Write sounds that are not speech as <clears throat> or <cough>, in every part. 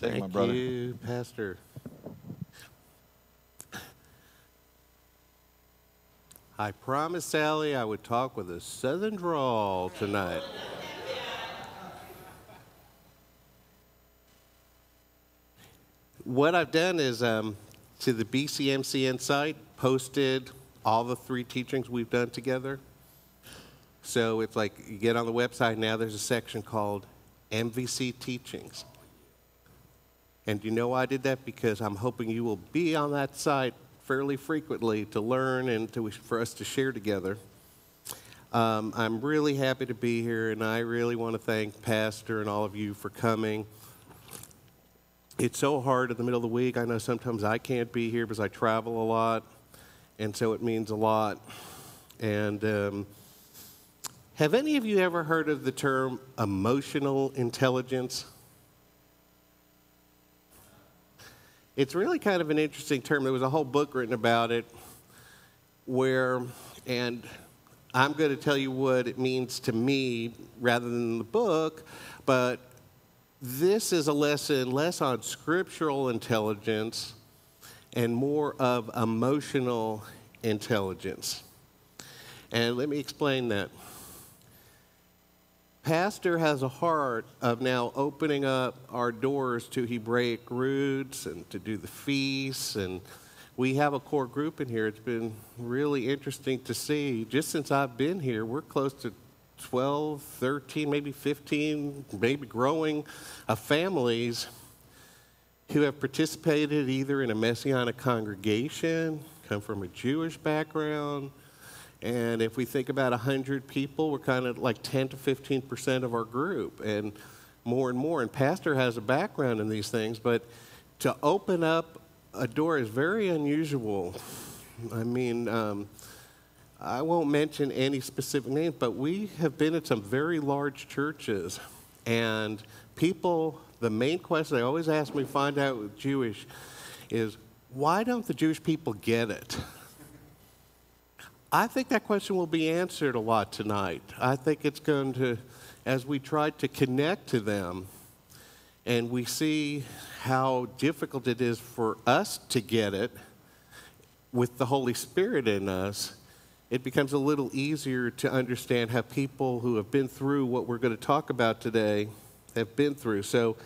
Thank, you, my brother. you, Pastor. I promised Sally I would talk with a southern drawl tonight. what I've done is um, to the BCMCN site, posted all the three teachings we've done together. So it's like you get on the website now, there's a section called MVC Teachings. And you know I did that? Because I'm hoping you will be on that site fairly frequently to learn and to, for us to share together. Um, I'm really happy to be here, and I really want to thank Pastor and all of you for coming. It's so hard in the middle of the week. I know sometimes I can't be here because I travel a lot, and so it means a lot. And um, have any of you ever heard of the term emotional intelligence? It's really kind of an interesting term. There was a whole book written about it where, and I'm going to tell you what it means to me rather than the book, but this is a lesson less on scriptural intelligence and more of emotional intelligence. And let me explain that. Pastor has a heart of now opening up our doors to Hebraic roots and to do the feasts. And we have a core group in here. It's been really interesting to see. Just since I've been here, we're close to 12, 13, maybe 15, maybe growing of families who have participated either in a Messianic congregation, come from a Jewish background, and if we think about 100 people, we're kind of like 10 to 15 percent of our group, and more and more. And Pastor has a background in these things, but to open up a door is very unusual. I mean, um, I won't mention any specific names, but we have been at some very large churches, and people, the main question they always ask me, find out with Jewish, is why don't the Jewish people get it? I think that question will be answered a lot tonight. I think it's going to, as we try to connect to them and we see how difficult it is for us to get it with the Holy Spirit in us, it becomes a little easier to understand how people who have been through what we're going to talk about today have been through. So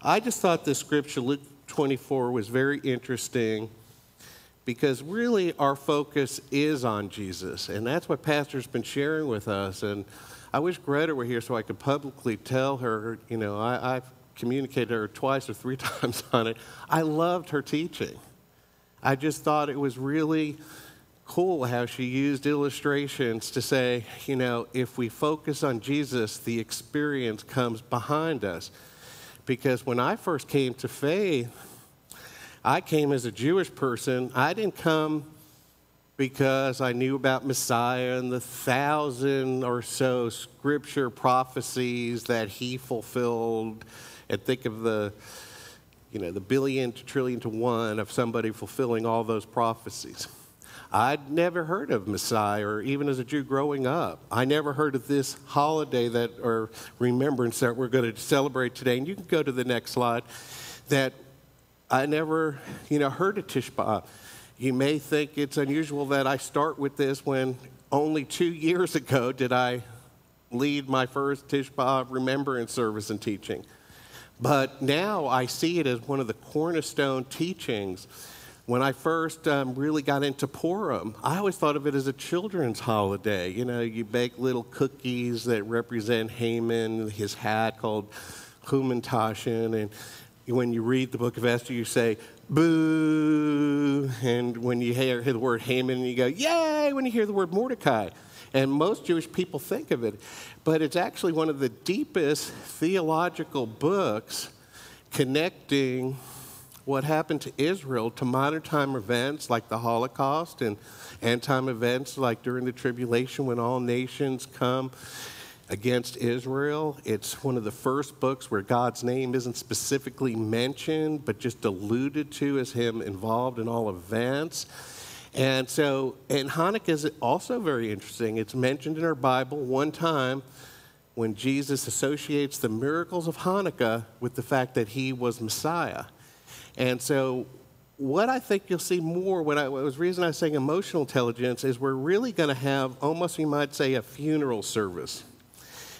I just thought this scripture, Luke 24, was very interesting because really our focus is on Jesus. And that's what Pastor's been sharing with us. And I wish Greta were here so I could publicly tell her, you know, I, have communicated her twice or three <laughs> times on it. I loved her teaching. I just thought it was really cool how she used illustrations to say, you know, if we focus on Jesus, the experience comes behind us. Because when I first came to faith, I came as a Jewish person. I didn't come because I knew about Messiah and the thousand or so scripture prophecies that he fulfilled. And think of the, you know, the billion to trillion to one of somebody fulfilling all those prophecies. I'd never heard of Messiah, or even as a Jew growing up. I never heard of this holiday that, or remembrance that we're going to celebrate today. And you can go to the next slide. That I never, you know, heard of Tisha B'Av. You may think it's unusual that I start with this when only two <laughs> years ago did I lead my first Tisha B'Av remembrance service and teaching. But now I see it as one of the cornerstone teachings. When I first um, really got into Purim, I always thought of it as a children's holiday. You know, you bake little cookies that represent Haman, his hat called Hamantaschen, and when you read the book of Esther, you say, boo. And when you hear, hear the word Haman, you go, yay, when you hear the word Mordecai. And most Jewish people think of it. But it's actually one of the deepest theological books connecting what happened to Israel to modern time events like the Holocaust and end time events like during the tribulation when all nations come against Israel. It's one of the first books where God's name isn't specifically mentioned, but just alluded to as Him involved in all events. And so, and Hanukkah is also very interesting. It's mentioned in our Bible one time when Jesus associates the miracles of Hanukkah with the fact that he was Messiah. And so, what I think you'll see more, when I was reason I was saying emotional intelligence, is we're really going to have almost, you might say, a funeral service.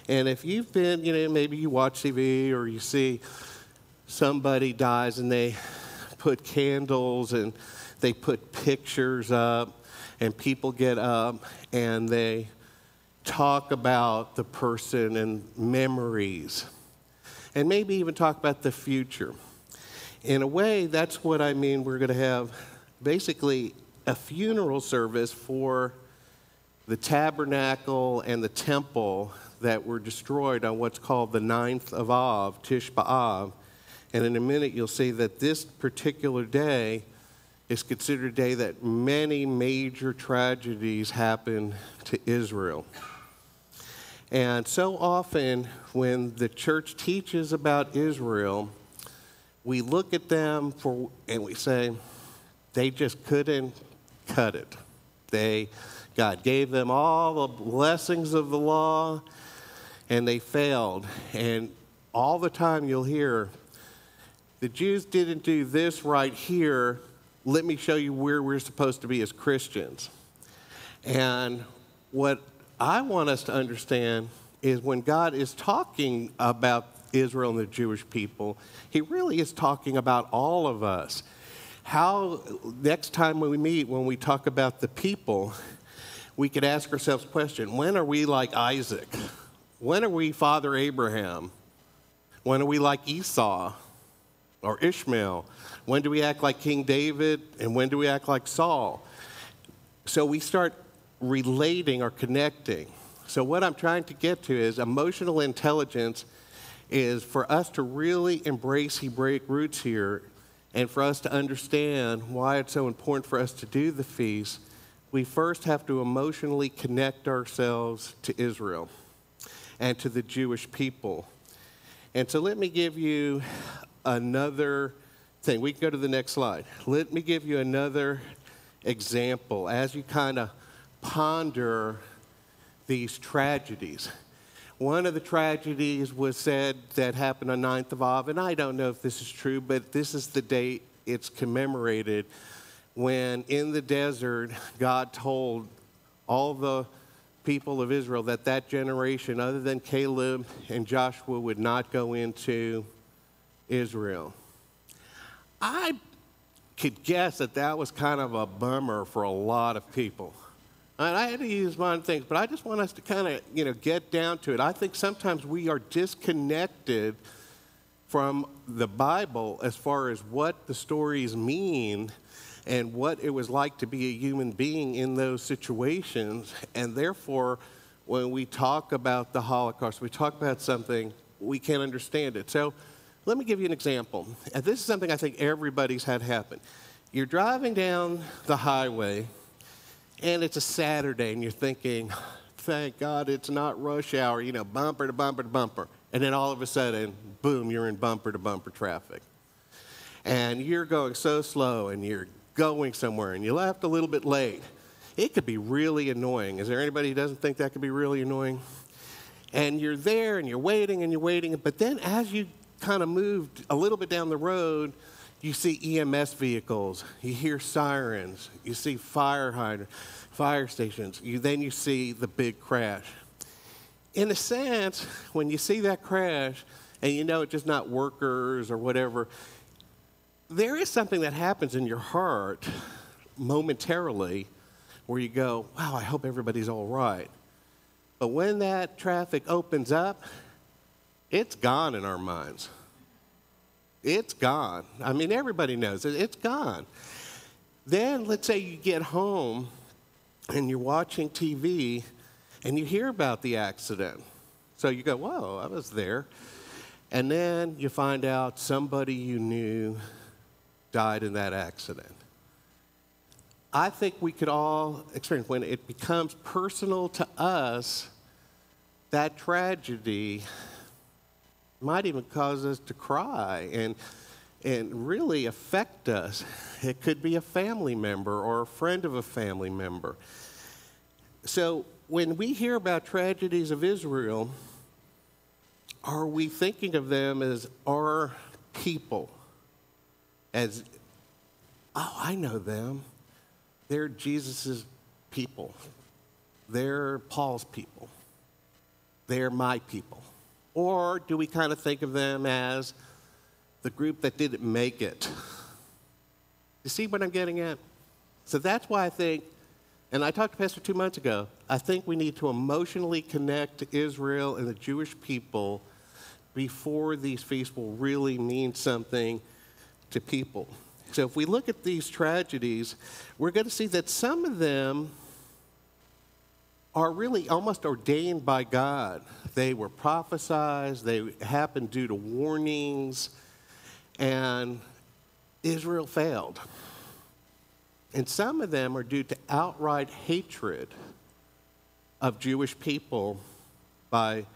And if you've been, you know, maybe you watch TV or you see somebody dies and they put candles and they put pictures up and people get up and they talk about the person and memories, and maybe even talk about the future. In a way, that's what I mean. We're going to have basically a funeral service for the tabernacle and the temple that were destroyed on what's called the ninth of Av, Tisha B'Av. And in a minute, you'll see that this particular day is considered a day that many major tragedies happen to Israel. And so often, when the church teaches about Israel, we look at them for, and we say, they just couldn't cut it. They, God gave them all the blessings of the law, and they failed. And all the time you'll hear, the Jews didn't do this right here. Let me show you where we're supposed to be as Christians. And what I want us to understand is when God is talking about Israel and the Jewish people, he really is talking about all of us. How, next time we meet, when we talk about the people, we could ask ourselves question when are we like Isaac? When are we Father Abraham? When are we like Esau or Ishmael? When do we act like King David? And when do we act like Saul? So we start relating or connecting. So, what I'm trying to get to is emotional intelligence is for us to really embrace Hebraic roots here and for us to understand why it's so important for us to do the feast. We first have to emotionally connect ourselves to Israel and to the Jewish people. And so, let me give you another thing. We can go to the next slide. Let me give you another example as you kind of ponder these tragedies. One of the tragedies was said that happened on 9th of Av, and I don't know if this is true, but this is the date it's commemorated when in the desert God told all the people of Israel that that generation, other than Caleb and Joshua, would not go into Israel. I could guess that that was kind of a bummer for a lot of people. And I had to use one things, but I just want us to kind of, you know, get down to it. I think sometimes we are disconnected from the Bible as far as what the stories mean and what it was like to be a human being in those situations. And therefore, when we talk about the Holocaust, we talk about something, we can't understand it. So let me give you an example. And this is something I think everybody's had happen. You're driving down the highway and it's a Saturday, and you're thinking, thank God it's not rush hour, you know, bumper to bumper to bumper. And then all of a sudden, boom, you're in bumper to bumper traffic. And you're going so slow, and you're going somewhere, and you left a little bit late. It could be really annoying. Is there anybody who doesn't think that could be really annoying? And you're there, and you're waiting, and you're waiting, but then as you kind of move a little bit down the road, you see EMS vehicles, you hear sirens, you see fire hydrants, fire stations, you, then you see the big crash. In a sense, when you see that crash, and you know it's just not workers or whatever, there is something that happens in your heart momentarily where you go, wow, I hope everybody's all right. But when that traffic opens up, it's gone in our minds. It's gone. I mean, everybody knows it. It's gone. Then let's say you get home and you're watching TV and you hear about the accident. So you go, whoa, I was there. And then you find out somebody you knew died in that accident. I think we could all experience when it becomes personal to us, that tragedy might even cause us to cry and, and really affect us. It could be a family member or a friend of a family member. So when we hear about tragedies of Israel, are we thinking of them as our people? As, oh, I know them. They're Jesus' people. They're Paul's people. They're my people. Or do we kind of think of them as the group that didn't make it? You see what I'm getting at? So that's why I think, and I talked to Pastor two months ago, I think we need to emotionally connect to Israel and the Jewish people before these feasts will really mean something to people. So if we look at these tragedies, we're going to see that some of them are really almost ordained by God. They were prophesied, they happened due to warnings, and Israel failed. And some of them are due to outright hatred of Jewish people by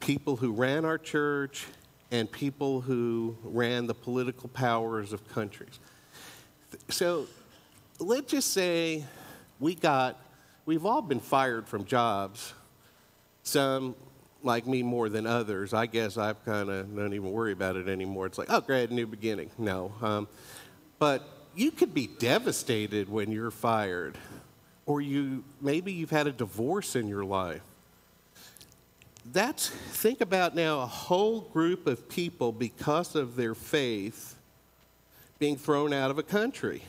people who ran our church and people who ran the political powers of countries. So let's just say we got, we've all been fired from jobs. Some like me more than others. I guess I've kind of don't even worry about it anymore. It's like, oh, great, new beginning. No. Um, but you could be devastated when you're fired, or you maybe you've had a divorce in your life. That's think about now a whole group of people because of their faith being thrown out of a country.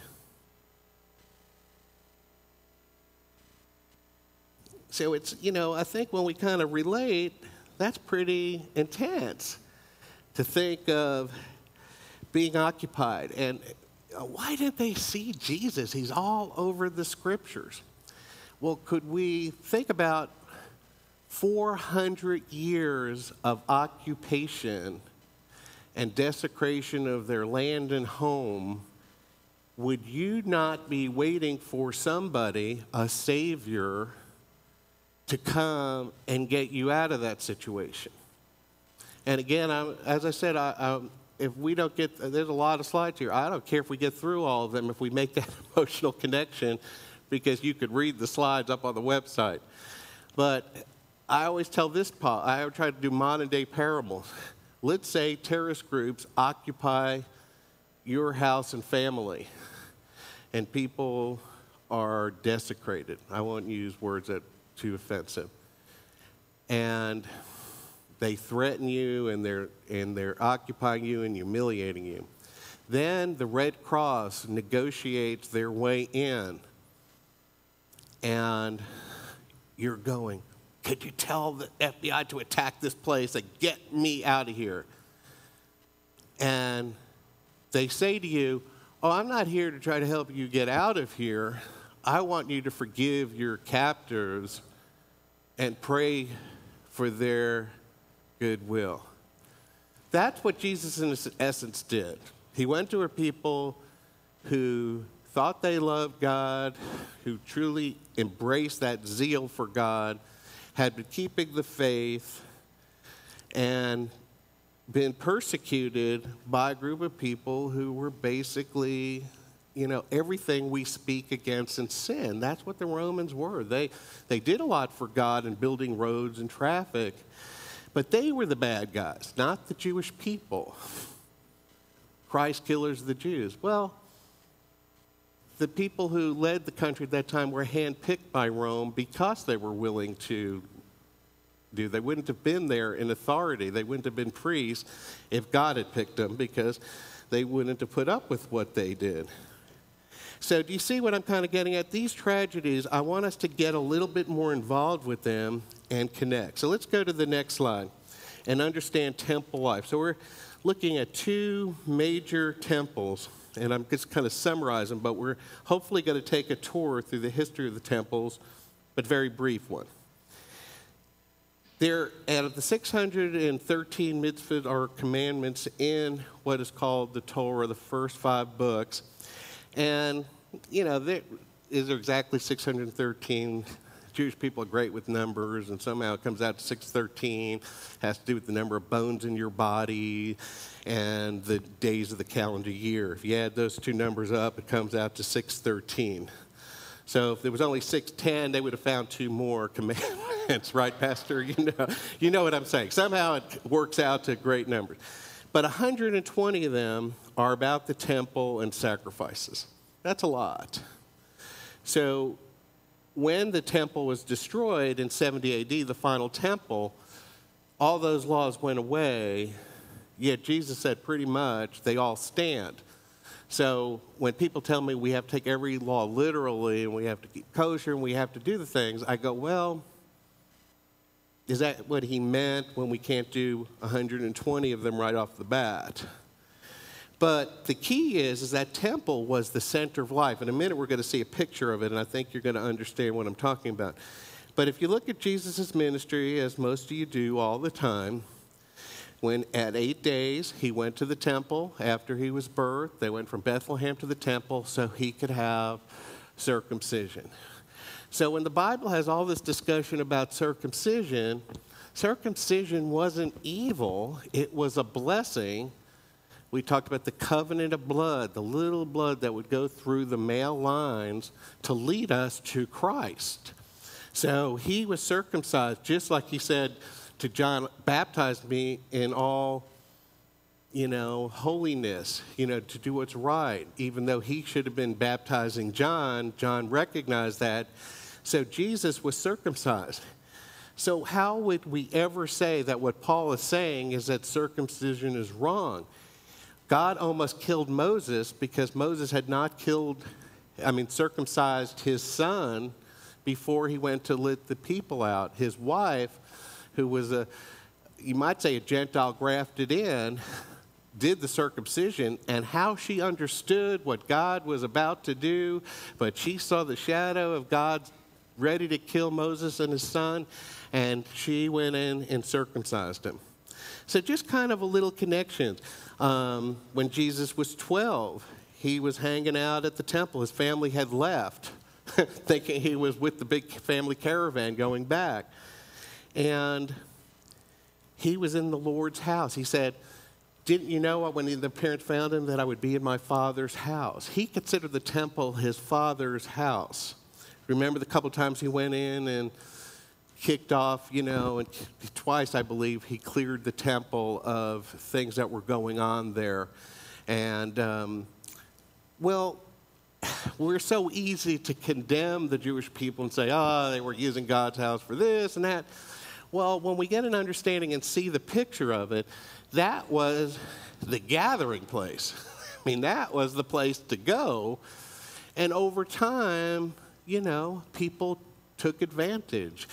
So it's, you know, I think when we kind of relate, that's pretty intense to think of being occupied. And uh, why didn't they see Jesus? He's all over the scriptures. Well, could we think about 400 years of occupation and desecration of their land and home? Would you not be waiting for somebody, a savior, to come and get you out of that situation? And again, I'm, as I said, I, I'm, if we don't get, there's a lot of slides here. I don't care if we get through all of them if we make that <laughs> emotional connection because you could read the slides up on the website. But I always tell this, I try to do modern day parables. <laughs> Let's say terrorist groups occupy your house and family, and people are desecrated. I won't use words that are too offensive. And they threaten you and they're, and they're occupying you and humiliating you. Then the Red Cross negotiates their way in, and you're going, Could you tell the FBI to attack this place and get me out of here? And they say to you, Oh, I'm not here to try to help you get out of here. I want you to forgive your captors and pray for their goodwill. That's what Jesus, in essence, did. He went to a people who thought they loved God, who truly embraced that zeal for God, had been keeping the faith, and been persecuted by a group of people who were basically, you know, everything we speak against in sin. That's what the Romans were. They, they did a lot for God in building roads and traffic, but they were the bad guys, not the Jewish people. Christ killers, the Jews. Well, the people who led the country at that time were handpicked by Rome because they were willing to do. They wouldn't have been there in authority. They wouldn't have been priests if God had picked them because they wouldn't have put up with what they did. So, do you see what I'm kind of getting at? These tragedies, I want us to get a little bit more involved with them and connect. So, let's go to the next slide and understand temple life. So, we're looking at two major temples, and I'm just kind of summarizing, but we're hopefully going to take a tour through the history of the temples, but very brief one. There, out of the 613 mitzvahs or commandments in what is called the Torah, the first five books, and, you know, there is exactly 613. Jewish people are great with numbers, and somehow it comes out to 613. Has to do with the number of bones in your body and the days of the calendar year. If you add those two numbers up, it comes out to 613. So if there was only 610, they would have found two more <laughs> commandments. right, Pastor? You know, you know what I'm saying. Somehow it works out to great numbers. But 120 of them are about the temple and sacrifices. That's a lot. So when the temple was destroyed in 70 AD, the final temple, all those laws went away, yet Jesus said pretty much they all stand. So when people tell me we have to take every law literally and we have to keep kosher and we have to do the things, I go, well, is that what he meant when we can't do 120 of them right off the bat? But the key is, is that temple was the center of life. In a minute, we're going to see a picture of it, and I think you're going to understand what I'm talking about. But if you look at Jesus' ministry, as most of you do all the time, when at eight days he went to the temple after he was birthed. They went from Bethlehem to the temple so he could have circumcision. So when the Bible has all this discussion about circumcision, circumcision wasn't evil, it was a blessing. We talked about the covenant of blood, the little blood that would go through the male lines to lead us to Christ. So he was circumcised, just like he said, to John, baptized me in all, you know, holiness, you know, to do what's right. Even though he should have been baptizing John, John recognized that. So Jesus was circumcised. So, how would we ever say that what Paul is saying is that circumcision is wrong? God almost killed Moses because Moses had not killed, I mean, circumcised his son before he went to let the people out. His wife who was a, you might say, a Gentile grafted in, did the circumcision and how she understood what God was about to do, but she saw the shadow of God ready to kill Moses and his son, and she went in and circumcised him. So, just kind of a little connection. Um, when Jesus was 12, he was hanging out at the temple. His family had left, <laughs> thinking he was with the big family caravan going back. And he was in the Lord's house. He said, Didn't you know when the parents found him that I would be in my father's house? He considered the temple his father's house. Remember the couple times he went in and kicked off, you know, and twice I believe he cleared the temple of things that were going on there. And, um, well, we're so easy to condemn the Jewish people and say, oh, they were using God's house for this and that. Well, when we get an understanding and see the picture of it, that was the gathering place. <laughs> I mean, that was the place to go. And over time, you know, people took advantage.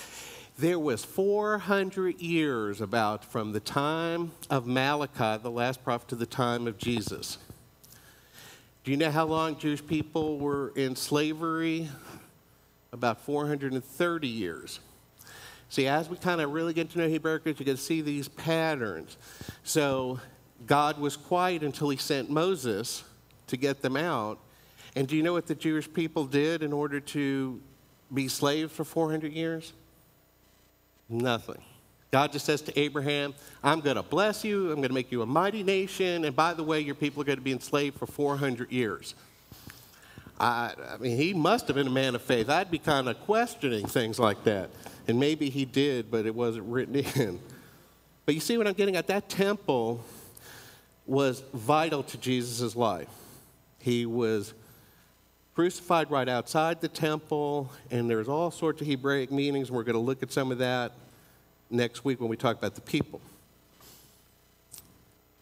There was 400 years about from the time of Malachi, the last prophet, to the time of Jesus. Do you know how long Jewish people were in slavery? About 430 years. See, as we kind of really get to know Hebrew you can see these patterns. So God was quiet until he sent Moses to get them out. And do you know what the Jewish people did in order to be slaves for 400 years? Nothing. God just says to Abraham, I'm going to bless you. I'm going to make you a mighty nation. And by the way, your people are going to be enslaved for 400 years. I, I mean, he must have been a man of faith. I'd be kind of questioning things like that. And maybe he did, but it wasn't written <laughs> in. But you see what I'm getting at? That temple was vital to Jesus' life. He was crucified right outside the temple, and there's all sorts of Hebraic meanings. We're going to look at some of that next week when we talk about the people.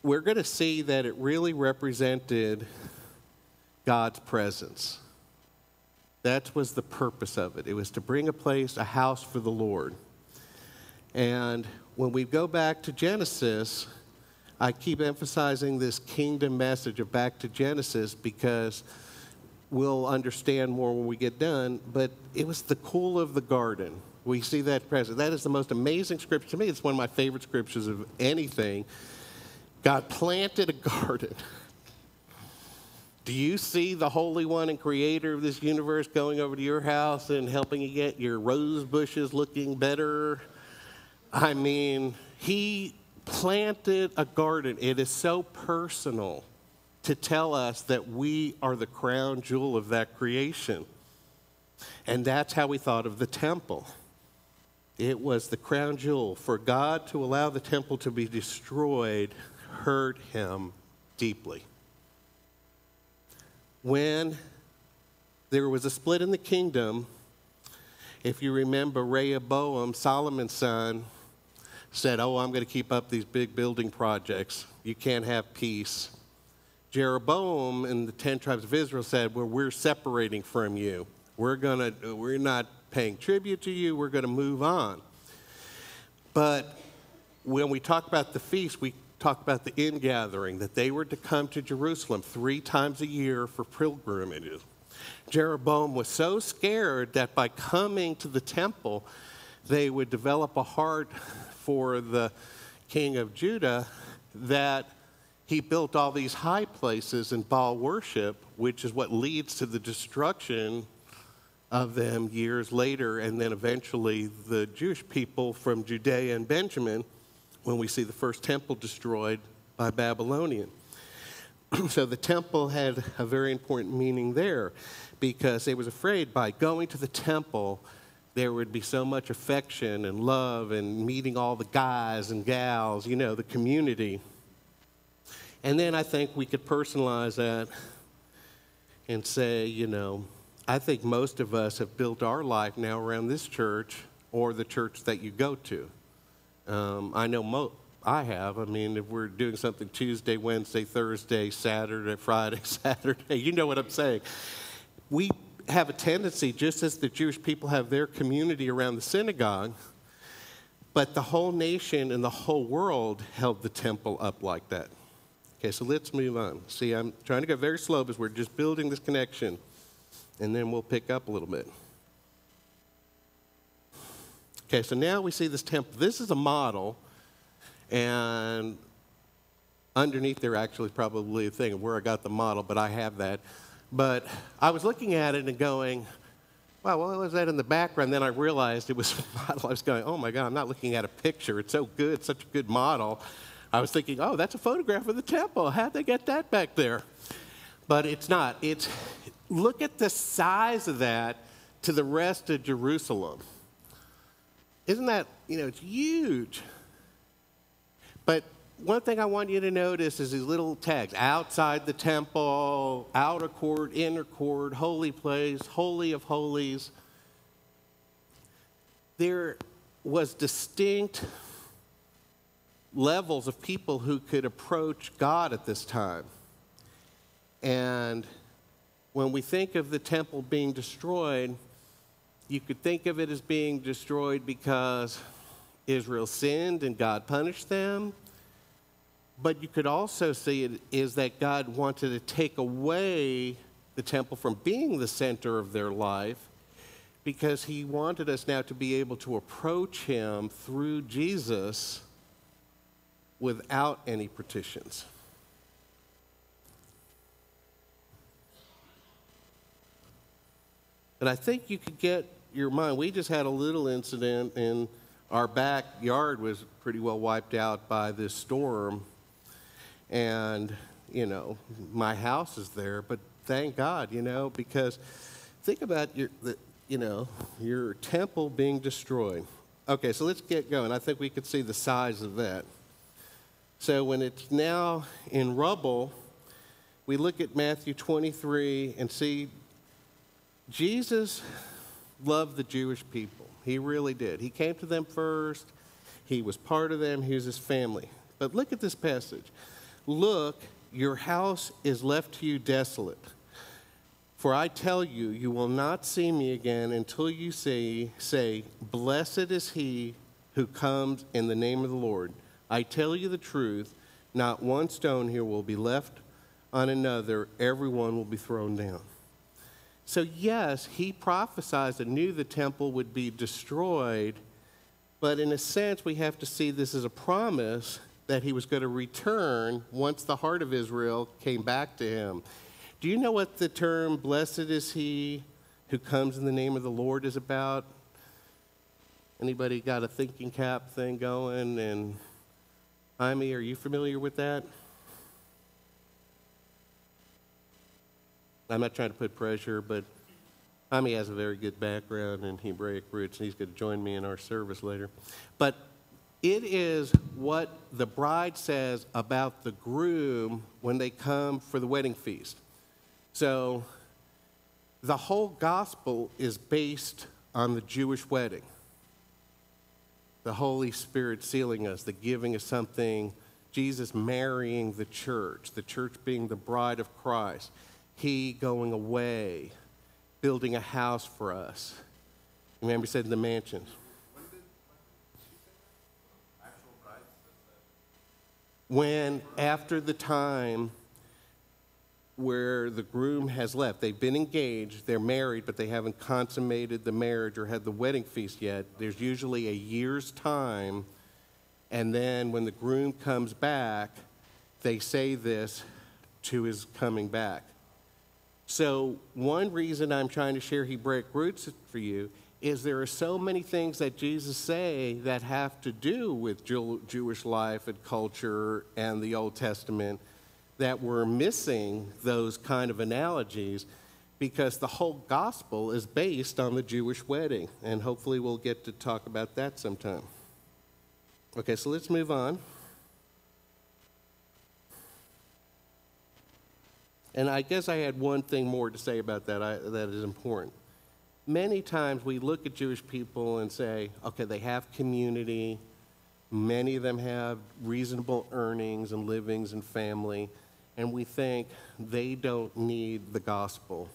We're going to see that it really represented God's presence. That was the purpose of it. It was to bring a place, a house for the Lord. And when we go back to Genesis, I keep emphasizing this kingdom message of back to Genesis because we'll understand more when we get done. But it was the cool of the garden. We see that present. That is the most amazing scripture to me. It's one of my favorite scriptures of anything. God planted a <laughs> garden. Do you see the Holy One and Creator of this universe going over to your house and helping you get your rose bushes looking better? I mean, He planted a garden. It is so personal to tell us that we are the crown jewel of that creation. And that's how we thought of the temple. It was the crown jewel. For God to allow the temple to be destroyed hurt him deeply. When there was a split in the kingdom, if you remember, Rehoboam, Solomon's son, said, Oh, I'm going to keep up these big building projects. You can't have peace. Jeroboam and the 10 tribes of Israel said, Well, we're separating from you. We're, gonna, we're not paying tribute to you. We're going to move on. But when we talk about the feast, we talk about the ingathering, that they were to come to Jerusalem three times a year for pilgrimages. Jeroboam was so scared that by coming to the temple, they would develop a heart for the king of Judah that he built all these high places in Baal worship, which is what leads to the destruction of them years later, and then eventually the Jewish people from Judea and Benjamin when we see the first temple destroyed by Babylonian. <clears throat> so the temple had a very important meaning there because they was afraid by going to the temple there would be so much affection and love and meeting all the guys and gals, you know, the community. And then I think we could personalize that and say, you know, I think most of us have built our life now around this church or the church that you go to. Um, I know mo- I have. I mean, if we're doing something Tuesday, Wednesday, Thursday, Saturday, <laughs> Friday, Saturday, you know what I'm saying. We have a tendency, just as the Jewish people have their community around the synagogue, but the whole nation and the whole world held the temple up like that. Okay, so let's move on. See, I'm trying to go very slow because we're just building this connection, and then we'll pick up a little bit. Okay, so now we see this temple. This is a model, and underneath there actually is probably a thing of where I got the model, but I have that. But I was looking at it and going, wow, what was that in the background? Then I realized it was <laughs> a model. I was going, oh my God, I'm not looking at a picture. It's so good, such a good model. I was thinking, oh, that's a photograph of the temple. How'd they get that back there? But it's not. It's look at the size of that to the rest of Jerusalem. Isn't that, you know, it's huge. But one thing I want you to notice is these little tags outside the temple, outer court, inner court, holy place, holy of holies. There was distinct levels of people who could approach God at this time. And when we think of the temple being destroyed, you could think of it as being destroyed because Israel sinned and God punished them. But you could also see it is that God wanted to take away the temple from being the center of their life because he wanted us now to be able to approach him through Jesus without any petitions. And I think you could get your mind. We just had a little incident, and our backyard was pretty well wiped out by this storm. And, you know, my house is there, but thank God, you know, because think about your, the, you know, your temple being destroyed. Okay, so let's get going. I think we could see the size of that. So when it's now in rubble, we look at Matthew 23 and see Jesus loved the Jewish people. He really did. He came to them first, he was part of them, he was his family. But look at this passage. Look, your house is left to you desolate. For I tell you, you will not see me again until you say, say, Blessed is he who comes in the name of the Lord. I tell you the truth, not one stone here will be left on another, everyone will be thrown down. So, yes, he prophesied and knew the temple would be destroyed, but in a sense, we have to see this as a promise that he was going to return once the heart of Israel came back to him. Do you know what the term blessed is he who comes in the name of the Lord is about? Anybody got a thinking cap thing going? And Jaime, are you familiar with that? I'm not trying to put pressure, but he has a very good background in Hebraic roots, and he's going to join me in our service later. But it is what the bride says about the groom when they come for the wedding feast. So the whole gospel is based on the Jewish wedding. The Holy Spirit sealing us, the giving us something, Jesus marrying the church, the church being the bride of Christ, He going away, building a house for us. Remember, He said the mansion. When, after the time where the groom has left. They've been engaged, they're married, but they haven't consummated the marriage or had the wedding feast yet. There's usually a year's time, and then when the groom comes back, they say this to his coming back. So, one reason I'm trying to share Hebraic roots for you is there are so many things that Jesus say that have to do with Jewish life and culture and the Old Testament that we're missing those kind of analogies because the whole gospel is based on the Jewish wedding. And hopefully we'll get to talk about that sometime. Okay, so let's move on. And I guess I had one thing more to say about that I, that is important. Many times we look at Jewish people and say, okay, they have community, many of them have reasonable earnings and livings and family and we think they don't need the gospel.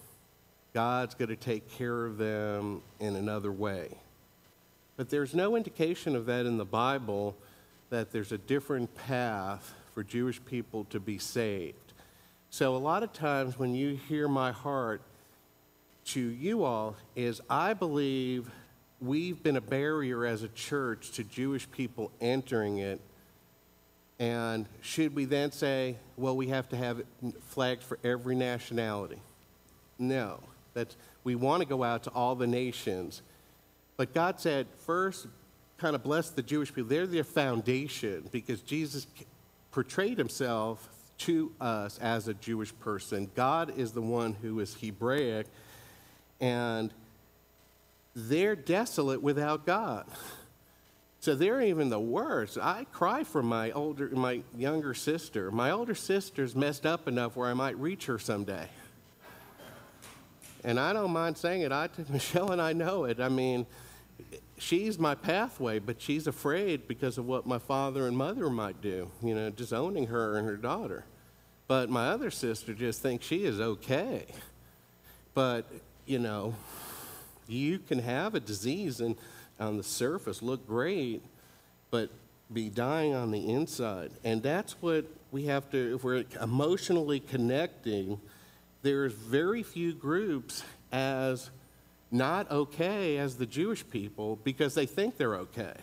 God's going to take care of them in another way. But there's no indication of that in the Bible that there's a different path for Jewish people to be saved. So, a lot of times when you hear my heart to you all, is I believe we've been a barrier as a church to Jewish people entering it and should we then say, well, we have to have flags for every nationality? No. That's, we want to go out to all the nations. But God said, first, kind of bless the Jewish people. They're their foundation because Jesus portrayed himself to us as a Jewish person. God is the one who is Hebraic, and they're desolate without God. So they're even the worst. I cry for my older, my younger sister. My older sister's messed up enough where I might reach her someday. And I don't mind saying it. I, <laughs> Michelle and I know it. I mean, she's my pathway, but she's afraid because of what my father and mother might do, you know, disowning her and her daughter. But my other sister just thinks she is okay. But, you know, you can have a disease and on the surface look great, but be dying on the inside. And that's what we have to, if we're emotionally connecting, there's very few groups as not okay as the Jewish people because they think they're okay.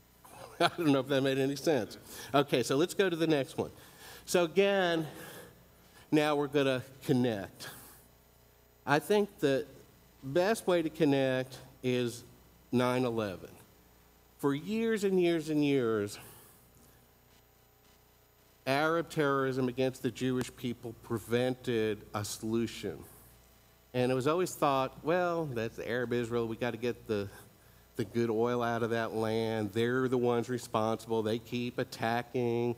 <laughs> I don't know if that made any sense. Okay, so let's go to the next one. So, again, now we're going to connect. I think the best way to connect is 9 11. For years and years and years, Arab terrorism against the Jewish people prevented a solution. And it was always thought, well, that's Arab Israel. We got to get the, the good oil out of that land. They're the ones responsible. They keep attacking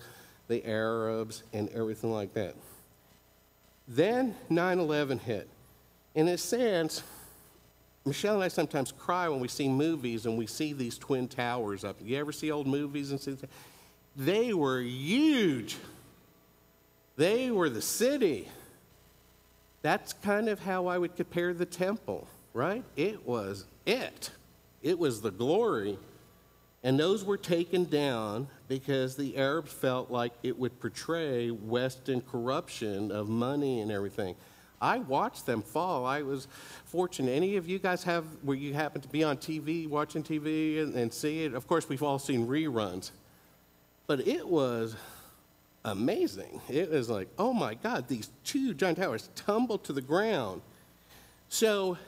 the Arabs and everything like that. Then 9 11 hit. In a sense, Michelle and I sometimes cry when we see movies and we see these twin towers up. You ever see old movies and see? They were huge. They were the city. That's kind of how I would compare the temple, right? It was it. It was the glory. And those were taken down because the Arabs felt like it would portray Western corruption of money and everything. I watched them fall. I was fortunate. Any of you guys have, where you happen to be on TV, watching TV and, and see it? Of course, we've all seen reruns. But it was amazing. It was like, oh my God, these two giant towers tumbled to the ground. So,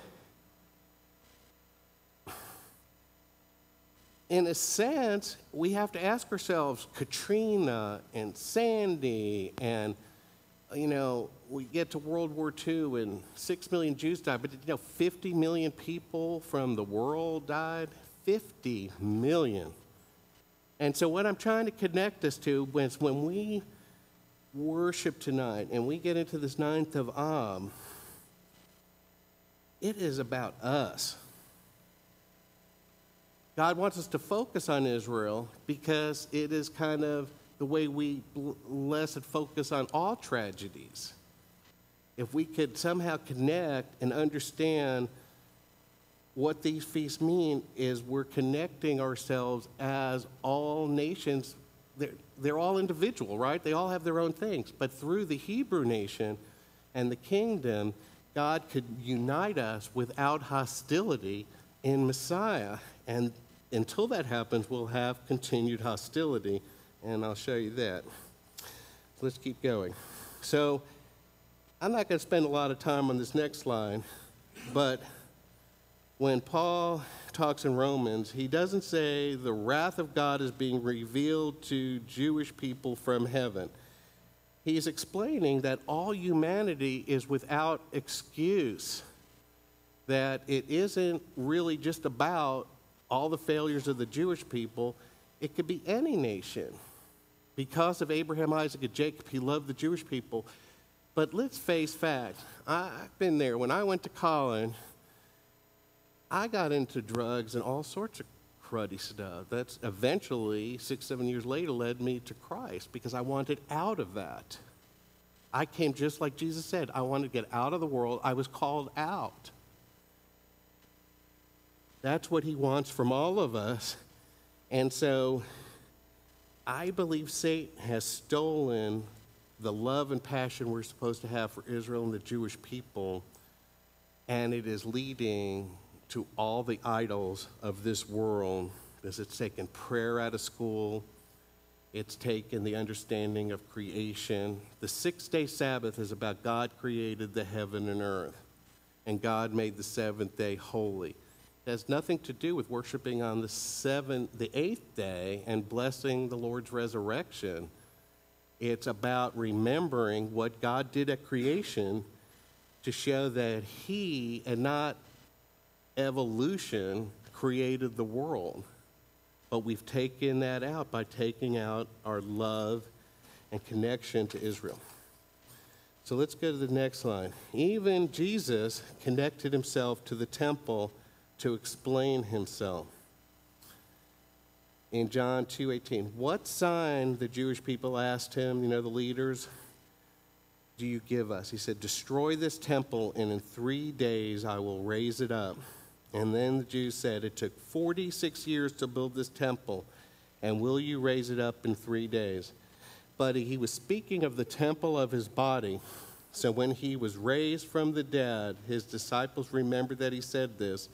in a sense, we have to ask ourselves Katrina and Sandy and you know, we get to World War II and six million Jews died, but you know, 50 million people from the world died? 50 million. And so, what I'm trying to connect us to is when we worship tonight and we get into this ninth of Ab, it is about us. God wants us to focus on Israel because it is kind of the way we blessed focus on all tragedies. If we could somehow connect and understand what these feasts mean is we're connecting ourselves as all nations. They're, they're all individual, right? They all have their own things. But through the Hebrew nation and the kingdom, God could unite us without hostility in Messiah. And until that happens, we'll have continued hostility, and I'll show you that. Let's keep going. So, I'm not going to spend a lot of time on this next slide, but when Paul talks in Romans, he doesn't say the wrath of God is being revealed to Jewish people from heaven. He's explaining that all humanity is without excuse, that it isn't really just about all the failures of the Jewish people, it could be any nation. Because of Abraham, Isaac, and Jacob, he loved the Jewish people. But let's face facts. I've been there. When I went to college, I got into drugs and all sorts of cruddy stuff. That's eventually, six, seven years later, led me to Christ because I wanted out of that. I came just like Jesus said. I wanted to get out of the world. I was called out. That's what he wants from all of us. And so I believe Satan has stolen the love and passion we're supposed to have for Israel and the Jewish people, and it is leading to all the idols of this world as it's taken prayer out of school. It's taken the understanding of creation. The six day Sabbath is about God created the heaven and earth, and God made the seventh day holy It has nothing to do with worshiping on the seventh, the eighth day and blessing the Lord's resurrection. It's about remembering what God did at creation to show that He and not evolution created the world. But we've taken that out by taking out our love and connection to Israel. So let's go to the next line. Even Jesus connected himself to the temple to explain himself. In John 2:18, what sign the Jewish people asked him, you know, the leaders, do you give us? He said, "Destroy this temple and in 3 days I will raise it up." And then the Jews said, "It took 46 years to build this temple, and will you raise it up in 3 days?" But he was speaking of the temple of his body. So when he was raised from the dead, his disciples remembered that he said this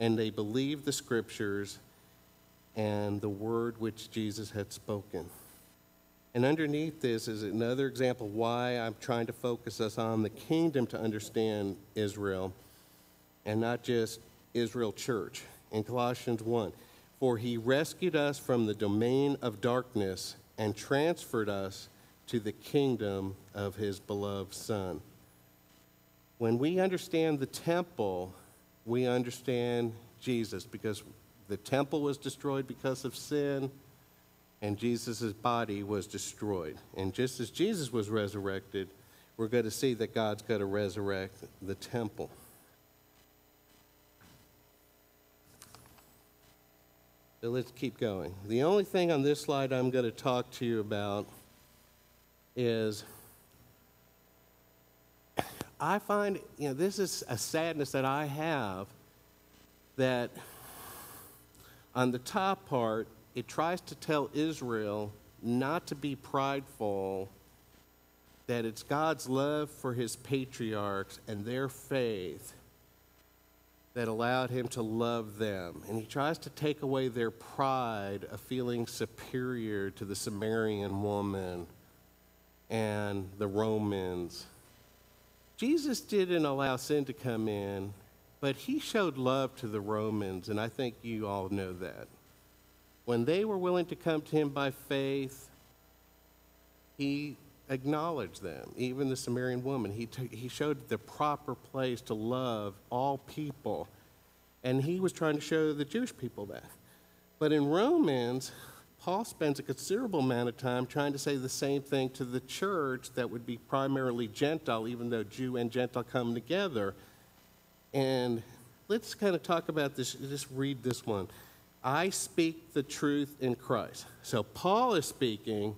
and they believed the scriptures and the word which Jesus had spoken. And underneath this is another example why I'm trying to focus us on the kingdom to understand Israel and not just Israel church. In Colossians 1, for he rescued us from the domain of darkness and transferred us to the kingdom of his beloved Son. When we understand the temple, we understand Jesus because the temple was destroyed because of sin and Jesus' body was destroyed. And just as Jesus was resurrected, we're going to see that God's going to resurrect the temple. So let's keep going. The only thing on this slide I'm going to talk to you about is I find, you know, this is a sadness that I have that on the top part, it tries to tell Israel not to be prideful, that it's God's love for his patriarchs and their faith that allowed him to love them. And he tries to take away their pride of feeling superior to the Samaritan woman and the Romans Jesus didn't allow sin to come in, but he showed love to the Romans, and I think you all know that. When they were willing to come to him by faith, he acknowledged them, even the Samaritan woman. He, t- he showed the proper place to love all people. And he was trying to show the Jewish people that. But in Romans, Paul spends a considerable amount of time trying to say the same thing to the church that would be primarily Gentile, even though Jew and Gentile come together. And let's kind of talk about this. Just read this one. I speak the truth in Christ. So Paul is speaking,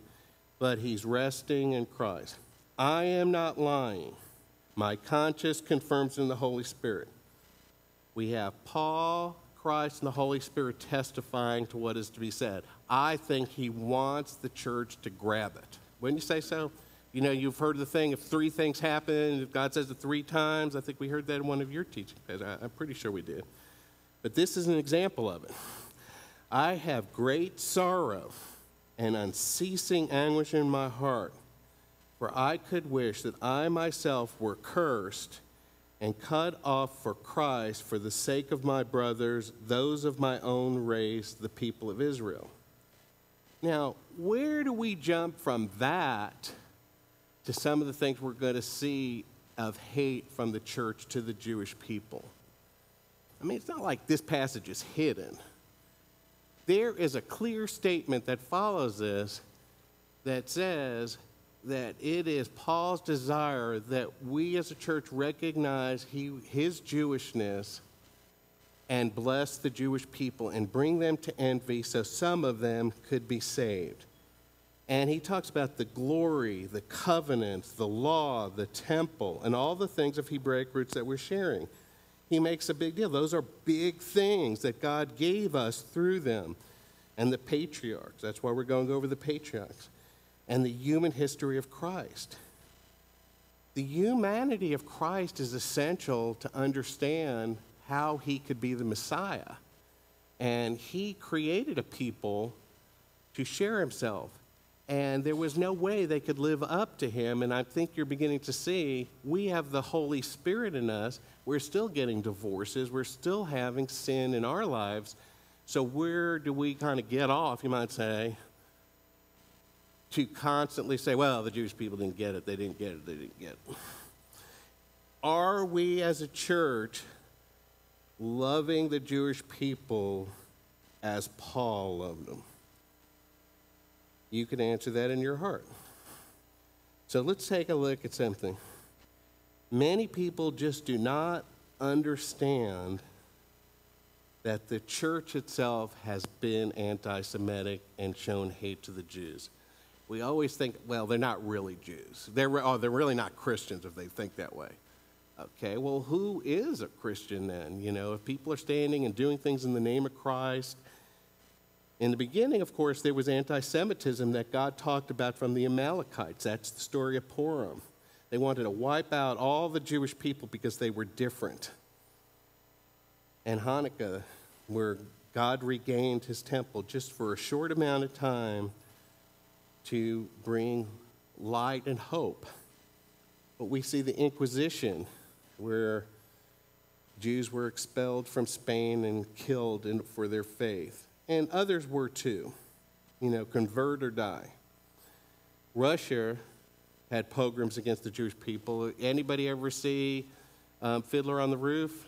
but he's resting in Christ. I am not lying. My conscience confirms in the Holy Spirit. We have Paul, Christ, and the Holy Spirit testifying to what is to be said. I think he wants the church to grab it. Wouldn't you say so? You know, you've heard the thing if three things happen, if God says it three times. I think we heard that in one of your teachings. I'm pretty sure we did. But this is an example of it. I have great sorrow and unceasing anguish in my heart, for I could wish that I myself were cursed and cut off for Christ for the sake of my brothers, those of my own race, the people of Israel. Now, where do we jump from that to some of the things we're going to see of hate from the church to the Jewish people? I mean, it's not like this passage is hidden there is a clear statement that follows this that says that it is Paul's desire that we as a church recognize he, his Jewishness and bless the Jewish people and bring them to envy so some of them could be saved. And he talks about the glory, the covenants, the law, the temple, and all the things of Hebraic roots that we're sharing he makes a big deal. Those are big things that God gave us through them. And the patriarchs, that's why we're going over the patriarchs. And the human history of Christ. The humanity of Christ is essential to understand how he could be the Messiah. And he created a people to share himself and there was no way they could live up to him. And I think you're beginning to see we have the Holy Spirit in us. We're still getting divorces, we're still having sin in our lives. So, where do we kind of get off, you might say, to constantly say, well, the Jewish people didn't get it, they didn't get it, they didn't get it? Are we as a church loving the Jewish people as Paul loved them? You can answer that in your heart. So let's take a look at something. Many people just do not understand that the church itself has been anti Semitic and shown hate to the Jews. We always think, well, they're not really Jews. They're, oh, they're really not Christians if they think that way. Okay, well, who is a Christian then? You know, if people are standing and doing things in the name of Christ in the beginning, of course, there was anti Semitism that God talked about from the Amalekites. That's the story of Purim. They wanted to wipe out all the Jewish people because they were different. And Hanukkah, where God regained his temple just for a short amount of time to bring light and hope. But we see the Inquisition, where Jews were expelled from Spain and killed for their faith and others were too. You know, convert or die. Russia had pogroms against the Jewish people. Anybody ever see um, Fiddler on the Roof?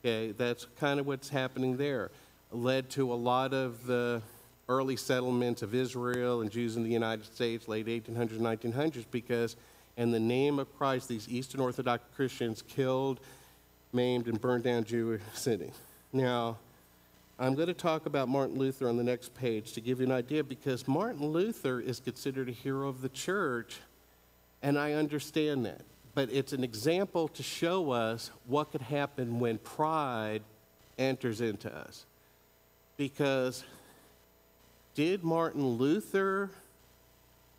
Okay, that's kind of what's happening there. Led to a lot of the early settlements of Israel and Jews in the United States, late 1800s, 1900s, because in the name of Christ, these Eastern Orthodox Christians killed, maimed, and burned down Jewish cities. Now, I'm going to talk about Martin Luther on the next page to give you an idea because Martin Luther is considered a hero of the church, and I understand that. But it's an example to show us what could happen when pride enters into us. Because did Martin Luther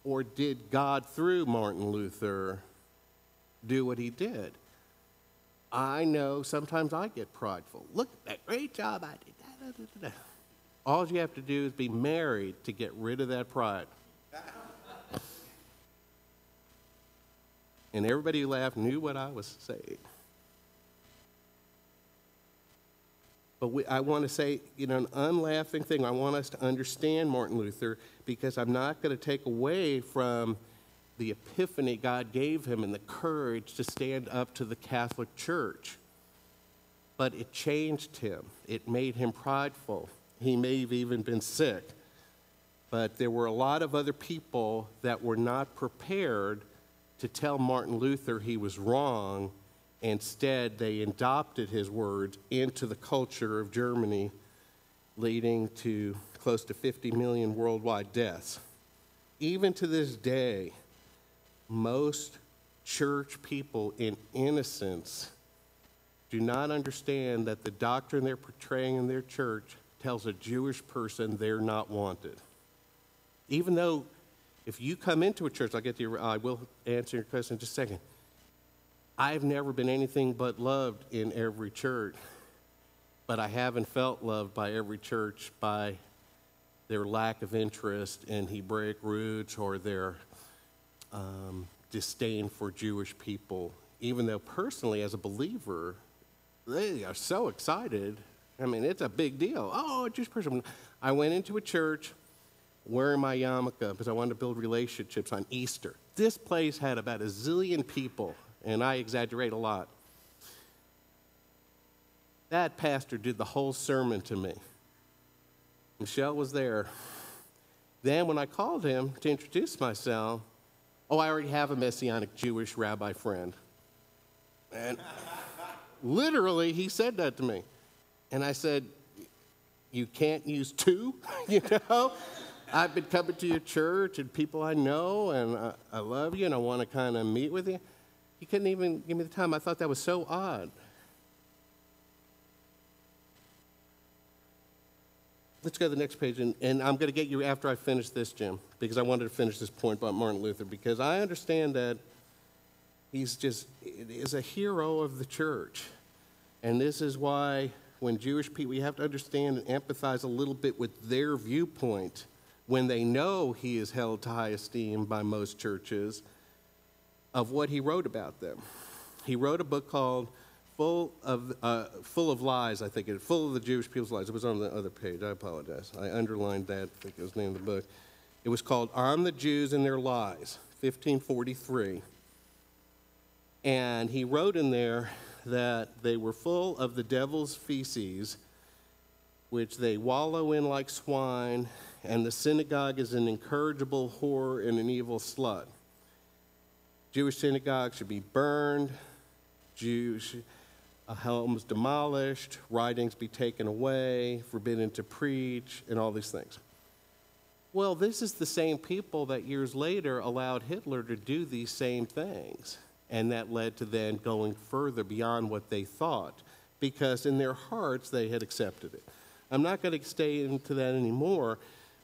or did God through Martin Luther do what he did? I know sometimes I get prideful. Look at that great job I did. All you have to do is be married to get rid of that pride. and everybody who laughed knew what I was saying. But we, I want to say, you know, an unlaughing thing. I want us to understand Martin Luther because I'm not going to take away from the epiphany God gave him and the courage to stand up to the Catholic Church. But it changed him, it made him prideful. He may have even been sick. But there were a lot of other people that were not prepared to tell Martin Luther he was wrong. Instead, they adopted his words into the culture of Germany, leading to close to 50 million worldwide deaths. Even to this day, most church people in innocence do not understand that the doctrine they're portraying in their church tells a Jewish person they're not wanted. Even though if you come into a church, I'll get to your, I will answer your question in just a second. I've never been anything but loved in every church, but I haven't felt loved by every church by their lack of interest in Hebraic roots or their um, disdain for Jewish people, even though personally, as a believer, they are so excited. I mean, it's a big deal. Oh, Jewish person. I went into a church wearing my yarmulke because I wanted to build relationships on Easter. This place had about a zillion people, and I exaggerate a lot. That pastor did the whole sermon to me. Michelle was there. Then, when I called him to introduce myself, oh, I already have a Messianic Jewish rabbi friend. And literally, he said that to me. And I said, You can't use two, <laughs> you know? I've been coming to your church and people I know, and I, I love you, and I want to kind of meet with you. He couldn't even give me the time. I thought that was so odd. Let's go to the next page, and, and I'm going to get you after I finish this, Jim, because I wanted to finish this point about Martin Luther, because I understand that he's just is a hero of the church. And this is why when Jewish people, you have to understand and empathize a little bit with their viewpoint when they know he is held to high esteem by most churches of what he wrote about them. He wrote a book called Full of, uh, Full of Lies, I think it, Full of the Jewish People's Lies. It was on the other page. I apologize. I underlined that. I think it was the name of the book. It was called On the Jews and Their Lies, 1543. And he wrote in there that they were full of the devil's feces, which they wallow in like swine, and the synagogue is an incorrigible whore and an evil slut. Jewish synagogues should be burned, Jewish uh, homes demolished, writings be taken away, forbidden to preach, and all these things. Well, this is the same people that years later allowed Hitler to do these same things. And that led to then going further beyond what they thought, because in their hearts they had accepted it. I'm not going to stay into that anymore,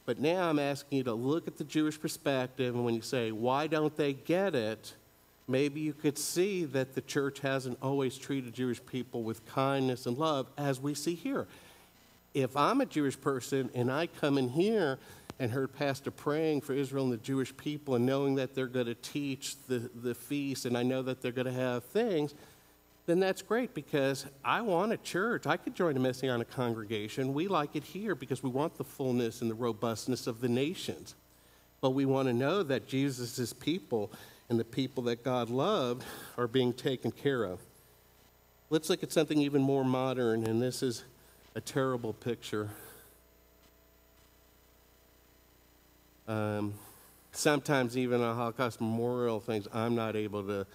but now I'm asking you to look at the Jewish perspective, and when you say, why don't they get it? Maybe you could see that the church hasn't always treated Jewish people with kindness and love, as we see here. If I'm a Jewish person and I come in here and heard Pastor praying for Israel and the Jewish people and knowing that they're going to teach the, the feast and I know that they're going to have things, then that's great because I want a church. I could join a Messianic congregation. We like it here because we want the fullness and the robustness of the nations. But we want to know that Jesus' people and the people that God loved are being taken care of. Let's look at something even more modern, and this is a terrible picture Um, sometimes even on Holocaust memorial things, I'm not able to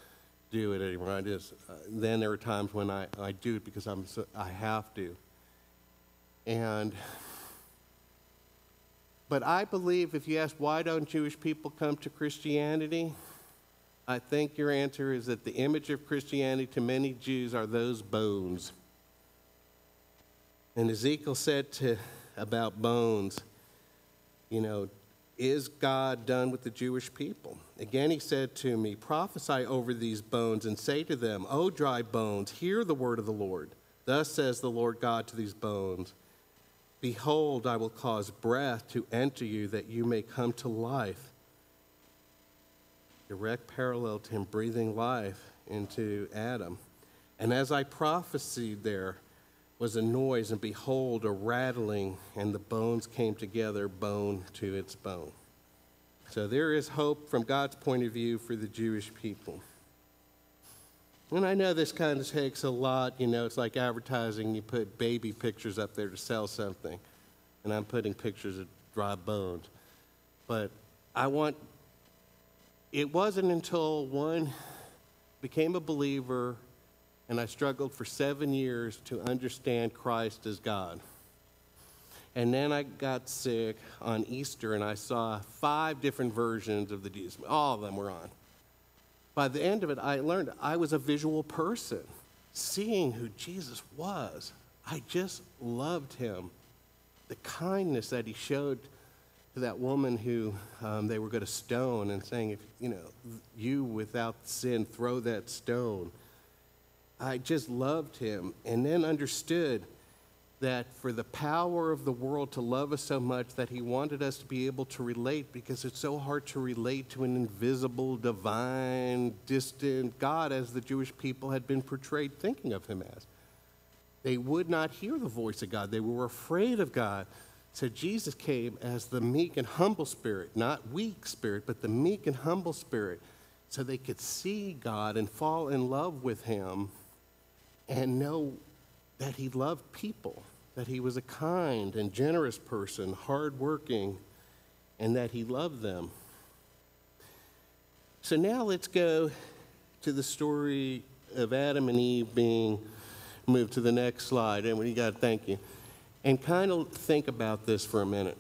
do it anymore. I just uh, then there are times when I, I do it because I'm so, I have to. And but I believe if you ask why don't Jewish people come to Christianity, I think your answer is that the image of Christianity to many Jews are those bones. And Ezekiel said to about bones, you know, is God done with the Jewish people? Again, he said to me, Prophesy over these bones and say to them, O dry bones, hear the word of the Lord. Thus says the Lord God to these bones Behold, I will cause breath to enter you that you may come to life. Direct parallel to him breathing life into Adam. And as I prophesied there, was a noise, and behold, a rattling, and the bones came together, bone to its bone. So there is hope from God's point of view for the Jewish people. And I know this kind of takes a lot, you know, it's like advertising, you put baby pictures up there to sell something. And I'm putting pictures of dry bones. But I want, it wasn't until one became a believer and I struggled for seven years to understand Christ as God. And then I got sick on Easter and I saw five different versions of the Jesus. All of them were on. By the end of it, I learned I was a visual person. Seeing who Jesus was, I just loved him. The kindness that he showed to that woman who um, they were going to stone and saying, if you know, you without sin, throw that stone. I just loved him and then understood that for the power of the world to love us so much that he wanted us to be able to relate because it's so hard to relate to an invisible, divine, distant God as the Jewish people had been portrayed thinking of him as. They would not hear the voice of God, they were afraid of God. So Jesus came as the meek and humble spirit, not weak spirit, but the meek and humble spirit, so they could see God and fall in love with him and know that he loved people that he was a kind and generous person, hardworking, and that he loved them. So now let's go to the story of Adam and Eve being moved to the next slide. And we got to thank you. And kind of think about this for a minute.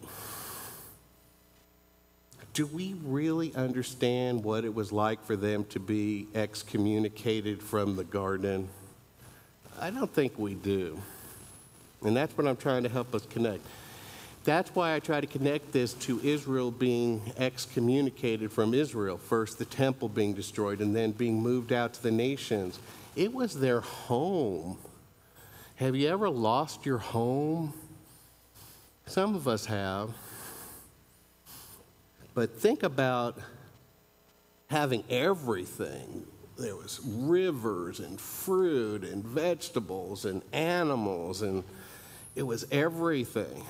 Do we really understand what it was like for them to be excommunicated from the garden? I don't think we do. And that's what I'm trying to help us connect. That's why I try to connect this to Israel being excommunicated from Israel. First, the temple being destroyed, and then being moved out to the nations. It was their home. Have you ever lost your home? Some of us have. But think about having everything there was rivers and fruit and vegetables and animals and it was everything.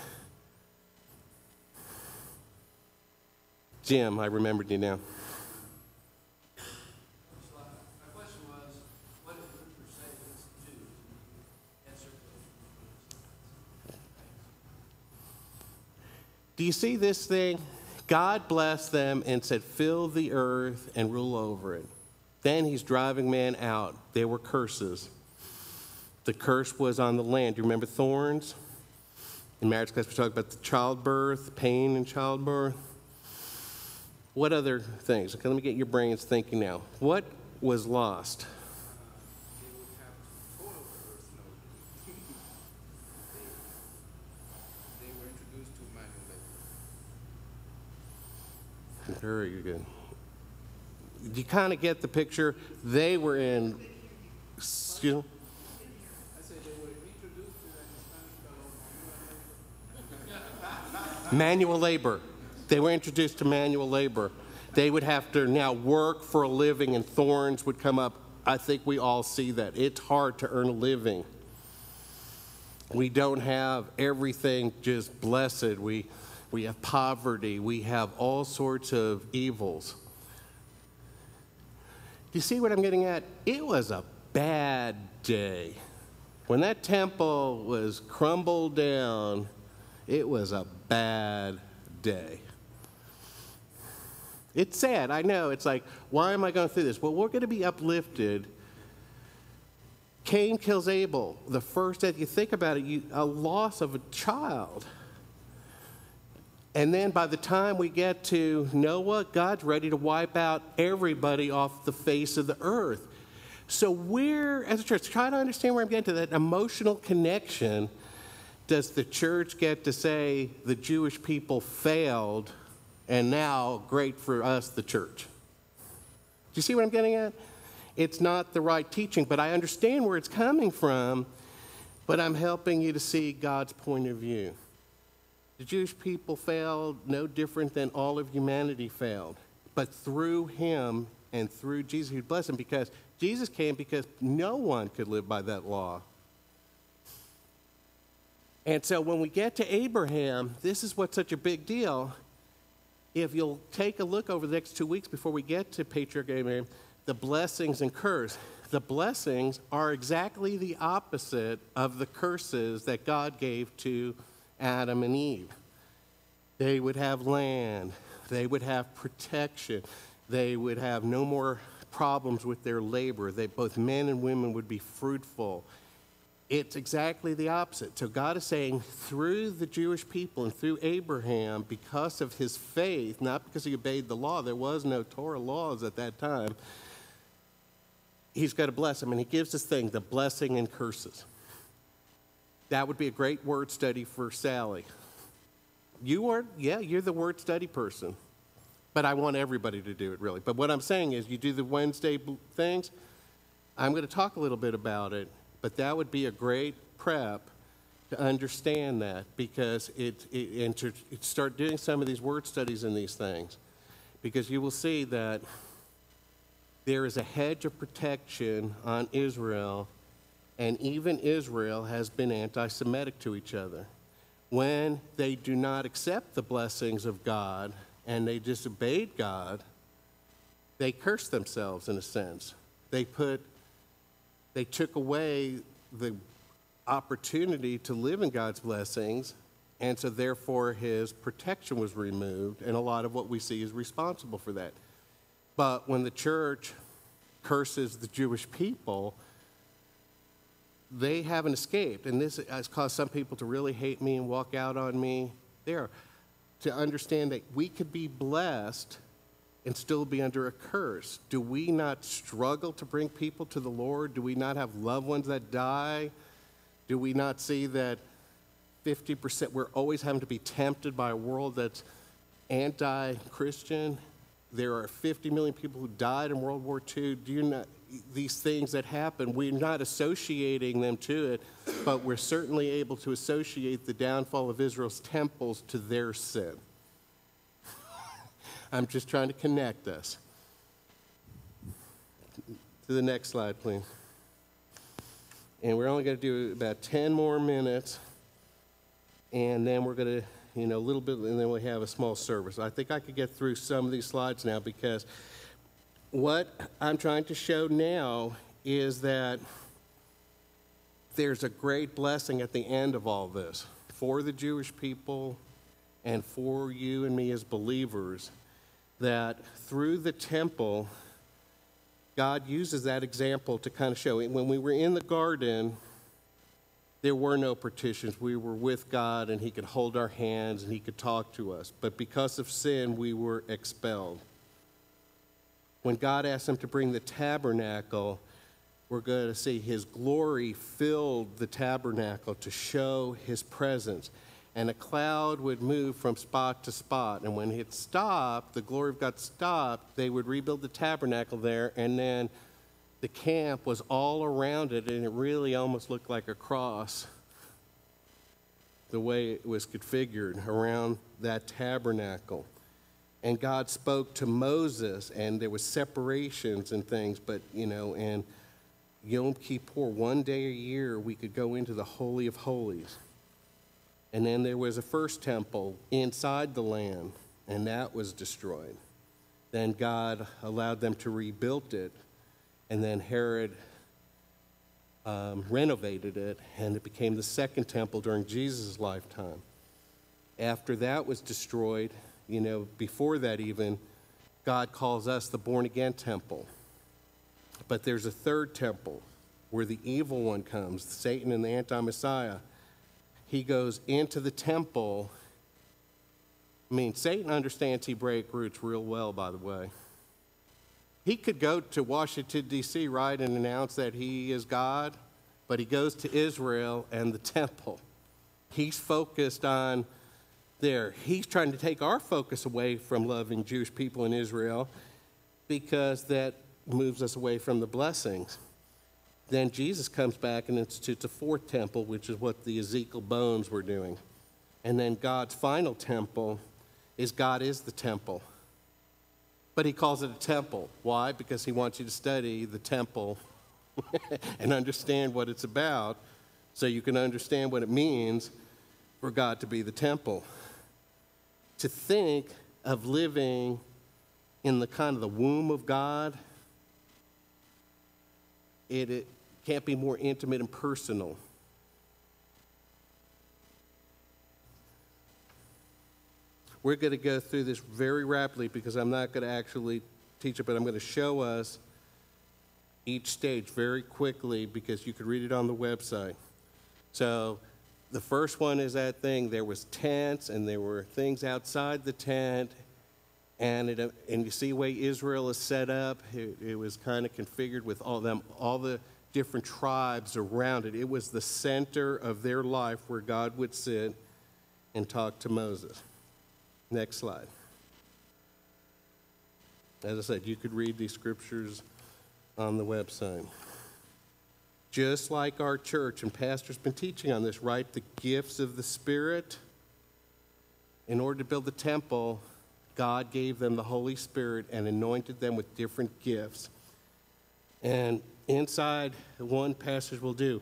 Jim, I remembered you now. Do you see this thing? God blessed them and said, Fill the earth and rule over it. Then he's driving man out. There were curses. The curse was on the land. Do you remember thorns? In marriage class, we talked about the childbirth, pain in childbirth. What other things? Okay, let me get your brains thinking now. What was lost? Very good. You kind of get the picture. They were in, excuse me? manual labor. They were introduced to manual labor. They would have to now work for a living, and thorns would come up. I think we all see that. It's hard to earn a living. We don't have everything just blessed. We, we have poverty. We have all sorts of evils. You see what I'm getting at? It was a bad day. When that temple was crumbled down, it was a bad day. It's sad, I know. It's like, why am I going through this? Well, we're going to be uplifted. Cain kills Abel. The first that you think about it, you, a loss of a child. And then by the time we get to Noah, God's ready to wipe out everybody off the face of the earth. So, we're, as a church, try to understand where I'm getting to that emotional connection does the church get to say the Jewish people failed and now great for us, the church? Do you see what I'm getting at? It's not the right teaching, but I understand where it's coming from, but I'm helping you to see God's point of view. The Jewish people failed no different than all of humanity failed, but through him and through Jesus, he blessed them because Jesus came because no one could live by that law. And so when we get to Abraham, this is what's such a big deal. if you'll take a look over the next two weeks before we get to Patriarch Abraham, the blessings and curse, the blessings are exactly the opposite of the curses that God gave to Adam and Eve. They would have land, they would have protection, they would have no more problems with their labor. They, both men and women would be fruitful. It's exactly the opposite. So God is saying through the Jewish people and through Abraham, because of his faith, not because he obeyed the law, there was no Torah laws at that time, he's going to bless him. And he gives this thing, the blessing and curses. That would be a great word study for Sally. You are, yeah, you're the word study person. But I want everybody to do it, really. But what I'm saying is, you do the Wednesday things. I'm going to talk a little bit about it, but that would be a great prep to understand that because it, it and to start doing some of these word studies in these things, because you will see that there is a hedge of protection on Israel, and even Israel has been anti Semitic to each other. When they do not accept the blessings of God, and they disobeyed God, they cursed themselves in a sense. They put, they took away the opportunity to live in God's blessings, and so therefore his protection was removed, and a lot of what we see is responsible for that. But when the church curses the Jewish people, they haven't escaped. And this has caused some people to really hate me and walk out on me. There to understand that we could be blessed and still be under a curse? Do we not struggle to bring people to the Lord? Do we not have loved ones that die? Do we not see that 50%, we're always having to be tempted by a world that's anti Christian? There are 50 million people who died in World War II. Do you not, these things that happen, we're not associating them to it, but we're certainly able to associate the downfall of Israel's temples to their sin. <laughs> I'm just trying to connect us. To the next slide, please. And we're only going to do about 10 more minutes, and then we're going to, you know, a little bit, and then we have a small service. I think I could get through some of these slides now because what I'm trying to show now is that there's a great blessing at the end of all this for the Jewish people and for you and me as believers that through the temple, God uses that example to kind of show. When we were in the garden, there were no partitions. We were with God, and He could hold our hands and He could talk to us. But because of sin, we were expelled when God asked them to bring the tabernacle, we're going to see his glory filled the tabernacle to show his presence. And a cloud would move from spot to spot. And when it stopped, the glory of God stopped, they would rebuild the tabernacle there. And then the camp was all around it, and it really almost looked like a cross the way it was configured around that tabernacle and God spoke to Moses, and there was separations and things, but you know, and Yom Kippur, one day a year, we could go into the Holy of Holies. And then there was a first temple inside the land, and that was destroyed. Then God allowed them to rebuild it, and then Herod um, renovated it, and it became the second temple during Jesus' lifetime. After that was destroyed, you know, before that, even, God calls us the born again temple. But there's a third temple where the evil one comes, Satan and the anti Messiah. He goes into the temple. I mean, Satan understands Hebraic roots real well, by the way. He could go to Washington, D.C., right, and announce that he is God, but he goes to Israel and the <laughs> temple. He's focused on there. He's trying to take our focus away from loving Jewish people in Israel because that moves us away from the blessings. Then Jesus comes back and institutes a fourth temple, which is what the Ezekiel bones were doing. And then God's final temple is God is the temple. But he calls it a temple. Why? Because he wants you to study the temple <laughs> and understand what it's about so you can understand what it means for God to be the temple to think of living in the kind of the womb of God, it, it can't be more intimate and personal. We're going to go through this very rapidly because I'm not going to actually teach it, but I'm going to show us each stage very quickly because you could read it on the website. So the first one is that thing. There was tents and there were things outside the tent, and it, and you see the way Israel is set up. It, it was kind of configured with all them, all the different tribes around it. It was the center of their life where God would sit and talk to Moses. Next slide. As I said, you could read these scriptures on the website. Just like our church, and Pastor's been teaching on this, right? The gifts of the Spirit. In order to build the temple, God gave them the Holy Spirit and anointed them with different gifts. And inside, one passage will do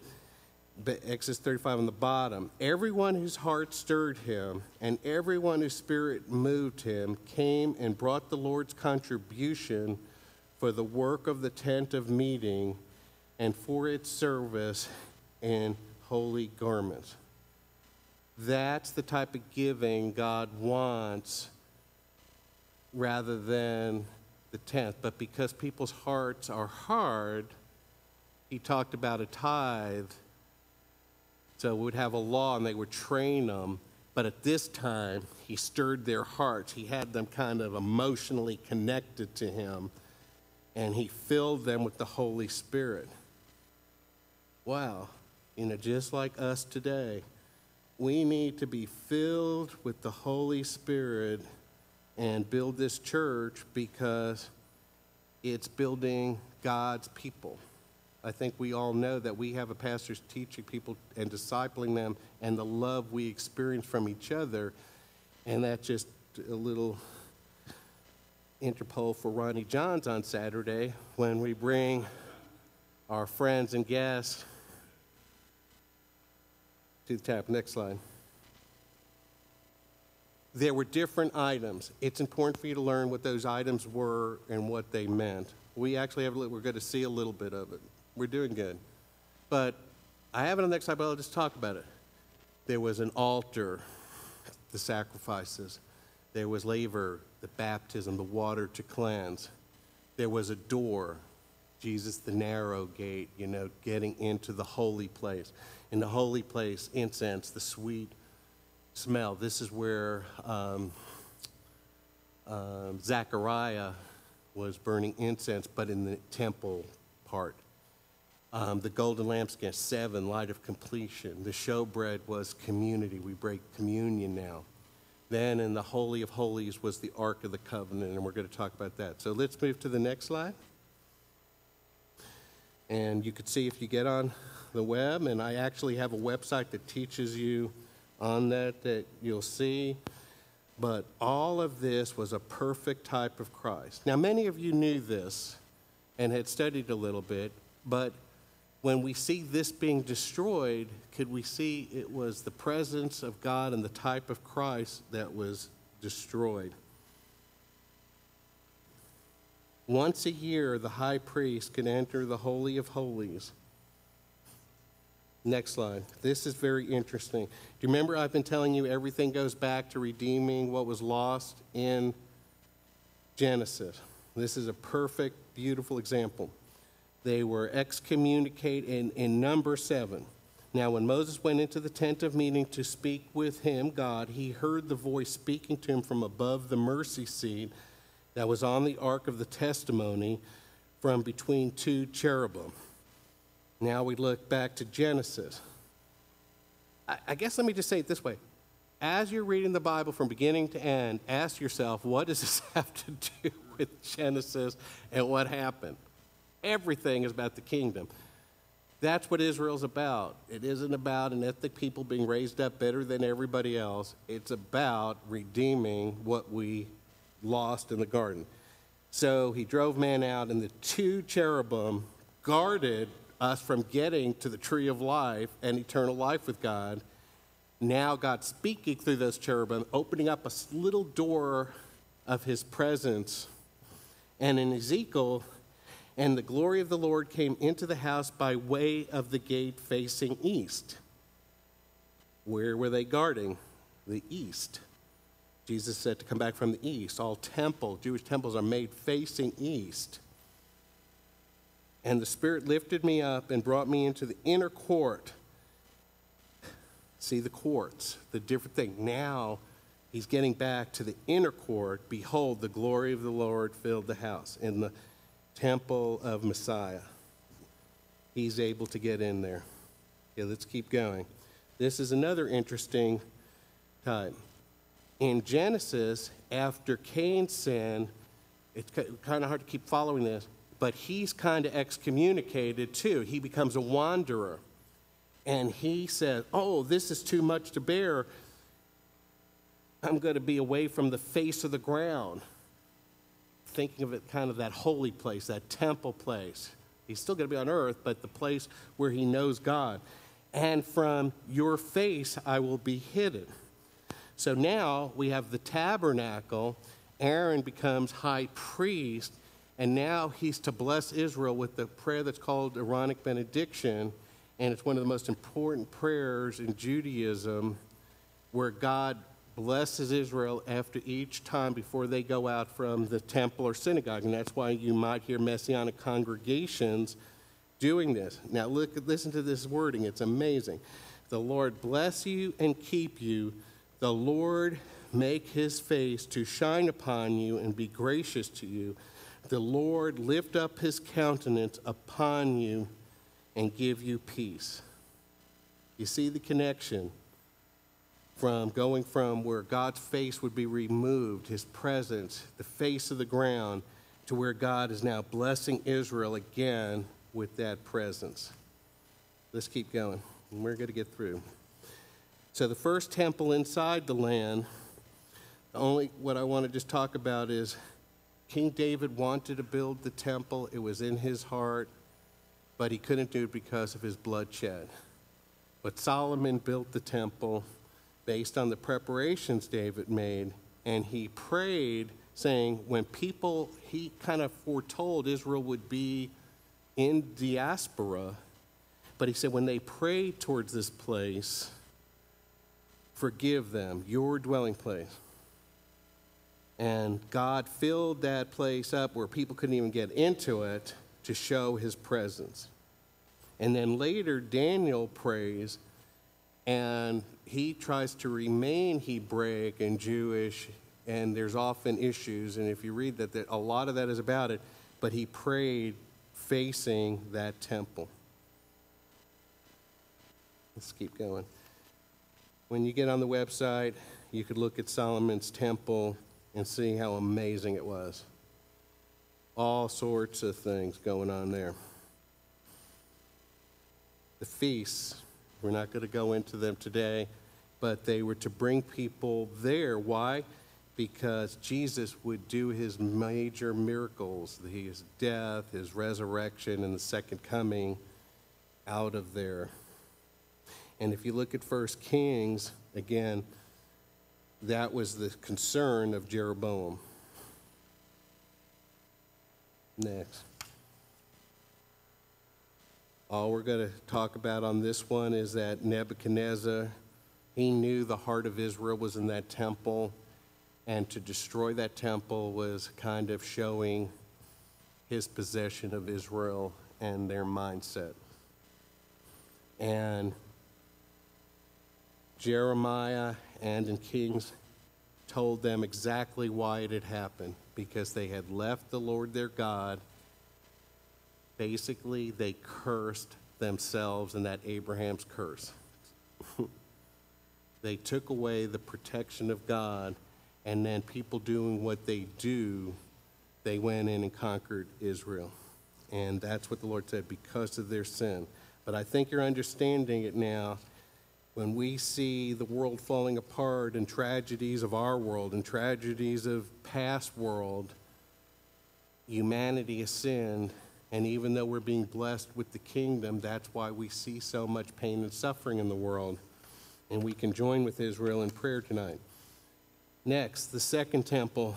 Exodus 35 on the bottom. Everyone whose heart stirred him and everyone whose spirit moved him came and brought the Lord's contribution for the work of the tent of meeting and for its service in holy garments. That's the type of giving God wants rather than the tenth. But because people's hearts are hard, he talked about a tithe so we would have a law and they would train them. But at this time, he stirred their hearts. He had them kind of emotionally connected to him, and he filled them with the Holy Spirit. Wow. You know, just like us today, we need to be filled with the Holy Spirit and build this church because it's building God's people. I think we all know that we have a pastor's teaching people and discipling them and the love we experience from each other. And that's just a little interpol for Ronnie Johns on Saturday when we bring our friends and guests to the tap. Next slide. There were different items. It's important for you to learn what those items were and what they meant. We actually have, we're going to see a little bit of it. We're doing good. But I have it on the next slide, but I'll just talk about it. There was an altar, the sacrifices. There was laver, the baptism, the water to cleanse. There was a door, Jesus, the narrow gate, you know, getting into the holy place. In the holy place, incense, the sweet smell. This is where um, um, Zechariah was burning incense, but in the temple part. Um, the golden lampstand, seven, light of completion. The showbread was community. We break communion now. Then in the Holy of Holies was the Ark of the Covenant, and we're going to talk about that. So let's move to the next slide. And you can see if you get on the web, and I actually have a website that teaches you on that, that you'll see. But all of this was a perfect type of Christ. Now, many of you knew this and had studied a little bit, but when we see this being destroyed, could we see it was the presence of God and the type of Christ that was destroyed? Once a year, the high priest could enter the Holy of Holies. Next slide. This is very interesting. Do you remember I've been telling you everything goes back to redeeming what was lost in Genesis? This is a perfect, beautiful example. They were excommunicated in, in number seven. Now, when Moses went into the tent of meeting to speak with him, God, he heard the voice speaking to him from above the mercy seat that was on the ark of the testimony from between two cherubim. Now we look back to Genesis. I, I guess let me just say it this way. As you're reading the Bible from beginning to end, ask yourself, what does this <laughs> have to do with Genesis and what happened? Everything is about the kingdom. That's what Israel's about. It isn't about an ethnic people being raised up better than everybody else. It's about redeeming what we lost in the garden. So he drove man out, and the two cherubim guarded us from getting to the tree of life and eternal life with God. Now, God speaking through those cherubim, opening up a little door of his presence. And in Ezekiel, and the glory of the Lord came into the house by way of the gate facing east. Where were they guarding? The east. Jesus said to come back from the east. All temple, Jewish temples are made facing east. And the Spirit lifted me up and brought me into the inner court. See the courts, the different thing. Now he's getting back to the inner court. Behold, the glory of the Lord filled the house in the temple of Messiah. He's able to get in there. Okay, let's keep going. This is another interesting time. In Genesis, after Cain's sin, it's kind of hard to keep following this but he's kind of excommunicated too. He becomes a wanderer. And he says, Oh, this is too much to bear. I'm going to be away from the face of the ground. Thinking of it kind of that holy place, that temple place. He's still going to be on earth, but the place where he knows God. And from your face I will be hidden. So now we have the tabernacle. Aaron becomes high priest and now he's to bless Israel with the prayer that's called Aaronic benediction. And it's one of the most important prayers in Judaism where God blesses Israel after each time before they go out from the temple or synagogue. And that's why you might hear messianic congregations doing this. Now, look, listen to this wording, it's amazing. The Lord bless you and keep you. The Lord make his face to shine upon you and be gracious to you the Lord lift up his countenance upon you and give you peace. You see the connection from going from where God's face would be removed, his presence, the face of the ground, to where God is now blessing Israel again with that presence. Let's keep going. We're going to get through. So, the first temple inside the land, the only what I want to just talk about is King David wanted to build the temple, it was in his heart, but he couldn't do it because of his bloodshed. But Solomon built the temple based on the preparations David made, and he prayed, saying, when people, he kind of foretold Israel would be in diaspora, but he said, when they pray towards this place, forgive them, your dwelling place. And God filled that place up where people couldn't even get into it to show his presence. And then later, Daniel prays, and he tries to remain Hebraic and Jewish, and there's often issues. And if you read that, that a lot of that is about it, but he prayed facing that temple. Let's keep going. When you get on the website, you could look at Solomon's temple and see how amazing it was. All sorts of things going on there. The feasts, we're not going to go into them today, but they were to bring people there. Why? Because Jesus would do his major miracles, his death, his resurrection, and the second coming out of there. And if you look at First Kings, again, that was the concern of Jeroboam. Next. All we're going to talk about on this one is that Nebuchadnezzar, he knew the heart of Israel was in that temple, and to destroy that temple was kind of showing his possession of Israel and their mindset. And Jeremiah and in Kings told them exactly why it had happened because they had left the Lord their God. Basically, they cursed themselves and that Abraham's curse. <laughs> they took away the protection of God, and then people doing what they do, they went in and conquered Israel. And that's what the Lord said because of their sin. But I think you're understanding it now when we see the world falling apart and tragedies of our world and tragedies of past world, humanity has sinned. And even though we're being blessed with the kingdom, that's why we see so much pain and suffering in the world. And we can join with Israel in prayer tonight. Next, the second temple.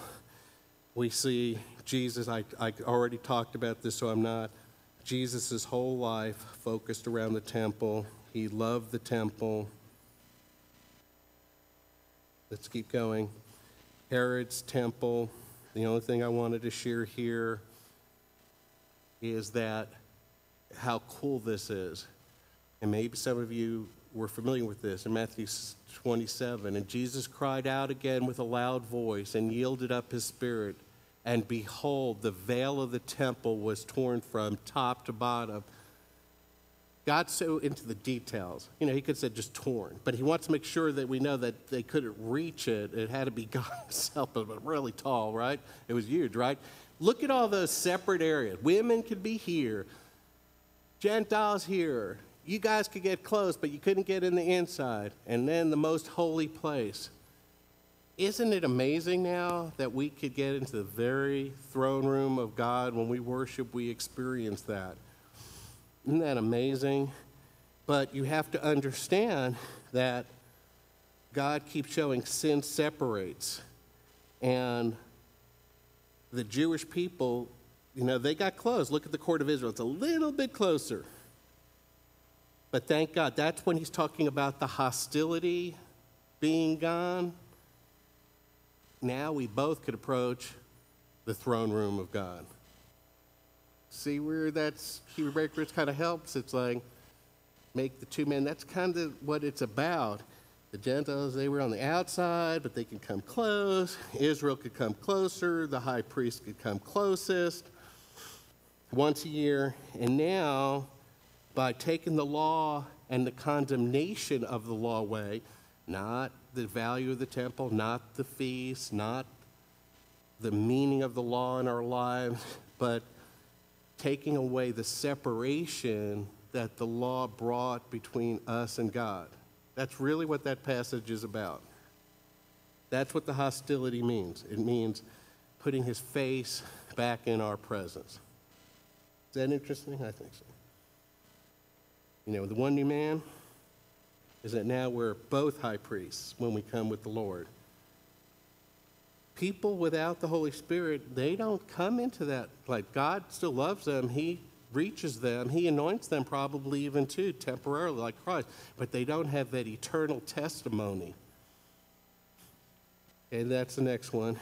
we see Jesus, I, I already talked about this, so I'm not. Jesus' whole life focused around the temple. He loved the temple. Let's keep going. Herod's temple. The only thing I wanted to share here is that how cool this is. And maybe some of you were familiar with this in Matthew 27. And Jesus cried out again with a loud voice and yielded up his spirit. And behold, the veil of the temple was torn from top to bottom. God's so into the details. You know, he could have said just torn, but he wants to make sure that we know that they couldn't reach it. It had to be <laughs> God himself, but really tall, right? It was huge, right? Look at all those separate areas. Women could be here, Gentiles here. You guys could get close, but you couldn't get in the inside. And then the most holy place. Isn't it amazing now that we could get into the very throne room of God when we worship, we experience that? Isn't that amazing? But you have to understand that God keeps showing sin separates. And the Jewish people, you know, they got close. Look at the court of Israel, it's a little bit closer. But thank God, that's when he's talking about the hostility being gone. Now we both could approach the throne room of God. See where that's Hebrew kind of helps? It's like make the two men. That's kind of what it's about. The Gentiles, they were on the outside, but they could come close. Israel could come closer. The high priest could come closest once a year. And now, by taking the law and the condemnation of the law away, not the value of the temple, not the feast, not the meaning of the law in our lives, but taking away the separation that the law brought between us and God. That's really what that passage is about. That's what the hostility means. It means putting his face back in our presence. Is that interesting? I think so. You know, the one new man is that now we're both high priests when we come with the Lord. People without the Holy Spirit, they don't come into that. Like God still loves them. He reaches them. He anoints them probably even too, temporarily, like Christ. But they don't have that eternal testimony. And that's the next one.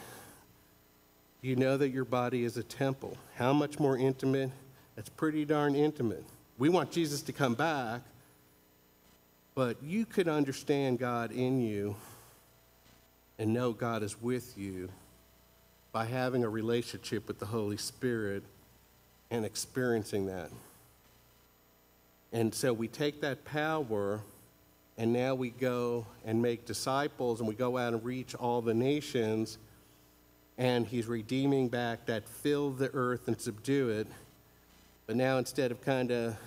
You know that your body is a temple. How much more intimate? That's pretty darn intimate. We want Jesus to come back, but you could understand God in you and know God is with you by having a relationship with the Holy Spirit and experiencing that. And so we take that power and now we go and make disciples and we go out and reach all the nations and he's redeeming back that fill the earth and subdue it. But now instead of kind of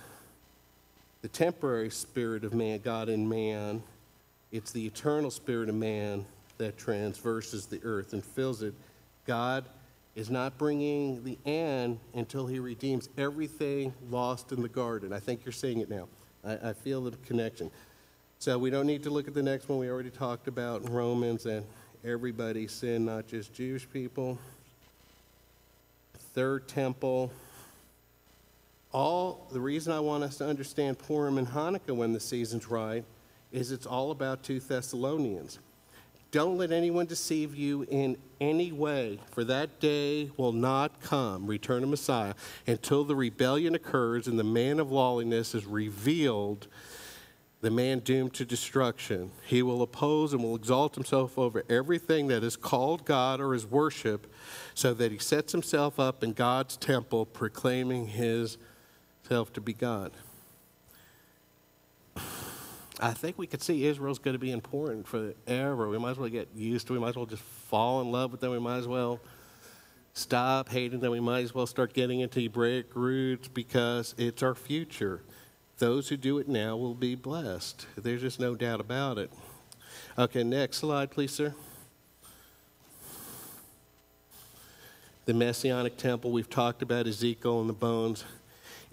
the temporary spirit of man, God in man, it's the eternal spirit of man that transverses the earth and fills it. God is not bringing the end until he redeems everything lost in the garden. I think you're seeing it now. I, I, feel the connection. So we don't need to look at the next one. We already talked about Romans and everybody sinned, not just Jewish people. Third temple. All the reason I want us to understand Purim and Hanukkah when the season's right is it's all about two Thessalonians. Don't let anyone deceive you in any way, for that day will not come, return of Messiah, until the rebellion occurs and the man of lawlessness is revealed, the man doomed to destruction. He will oppose and will exalt himself over everything that is called God or is worship, so that he sets himself up in God's temple, proclaiming himself to be God. I think we could see Israel's going to be important forever. We might as well get used to it. We might as well just fall in love with them. We might as well stop hating them. We might as well start getting into Hebraic roots because it's our future. Those who do it now will be blessed. There's just no doubt about it. Okay, next slide, please, sir. The Messianic temple, we've talked about Ezekiel and the bones.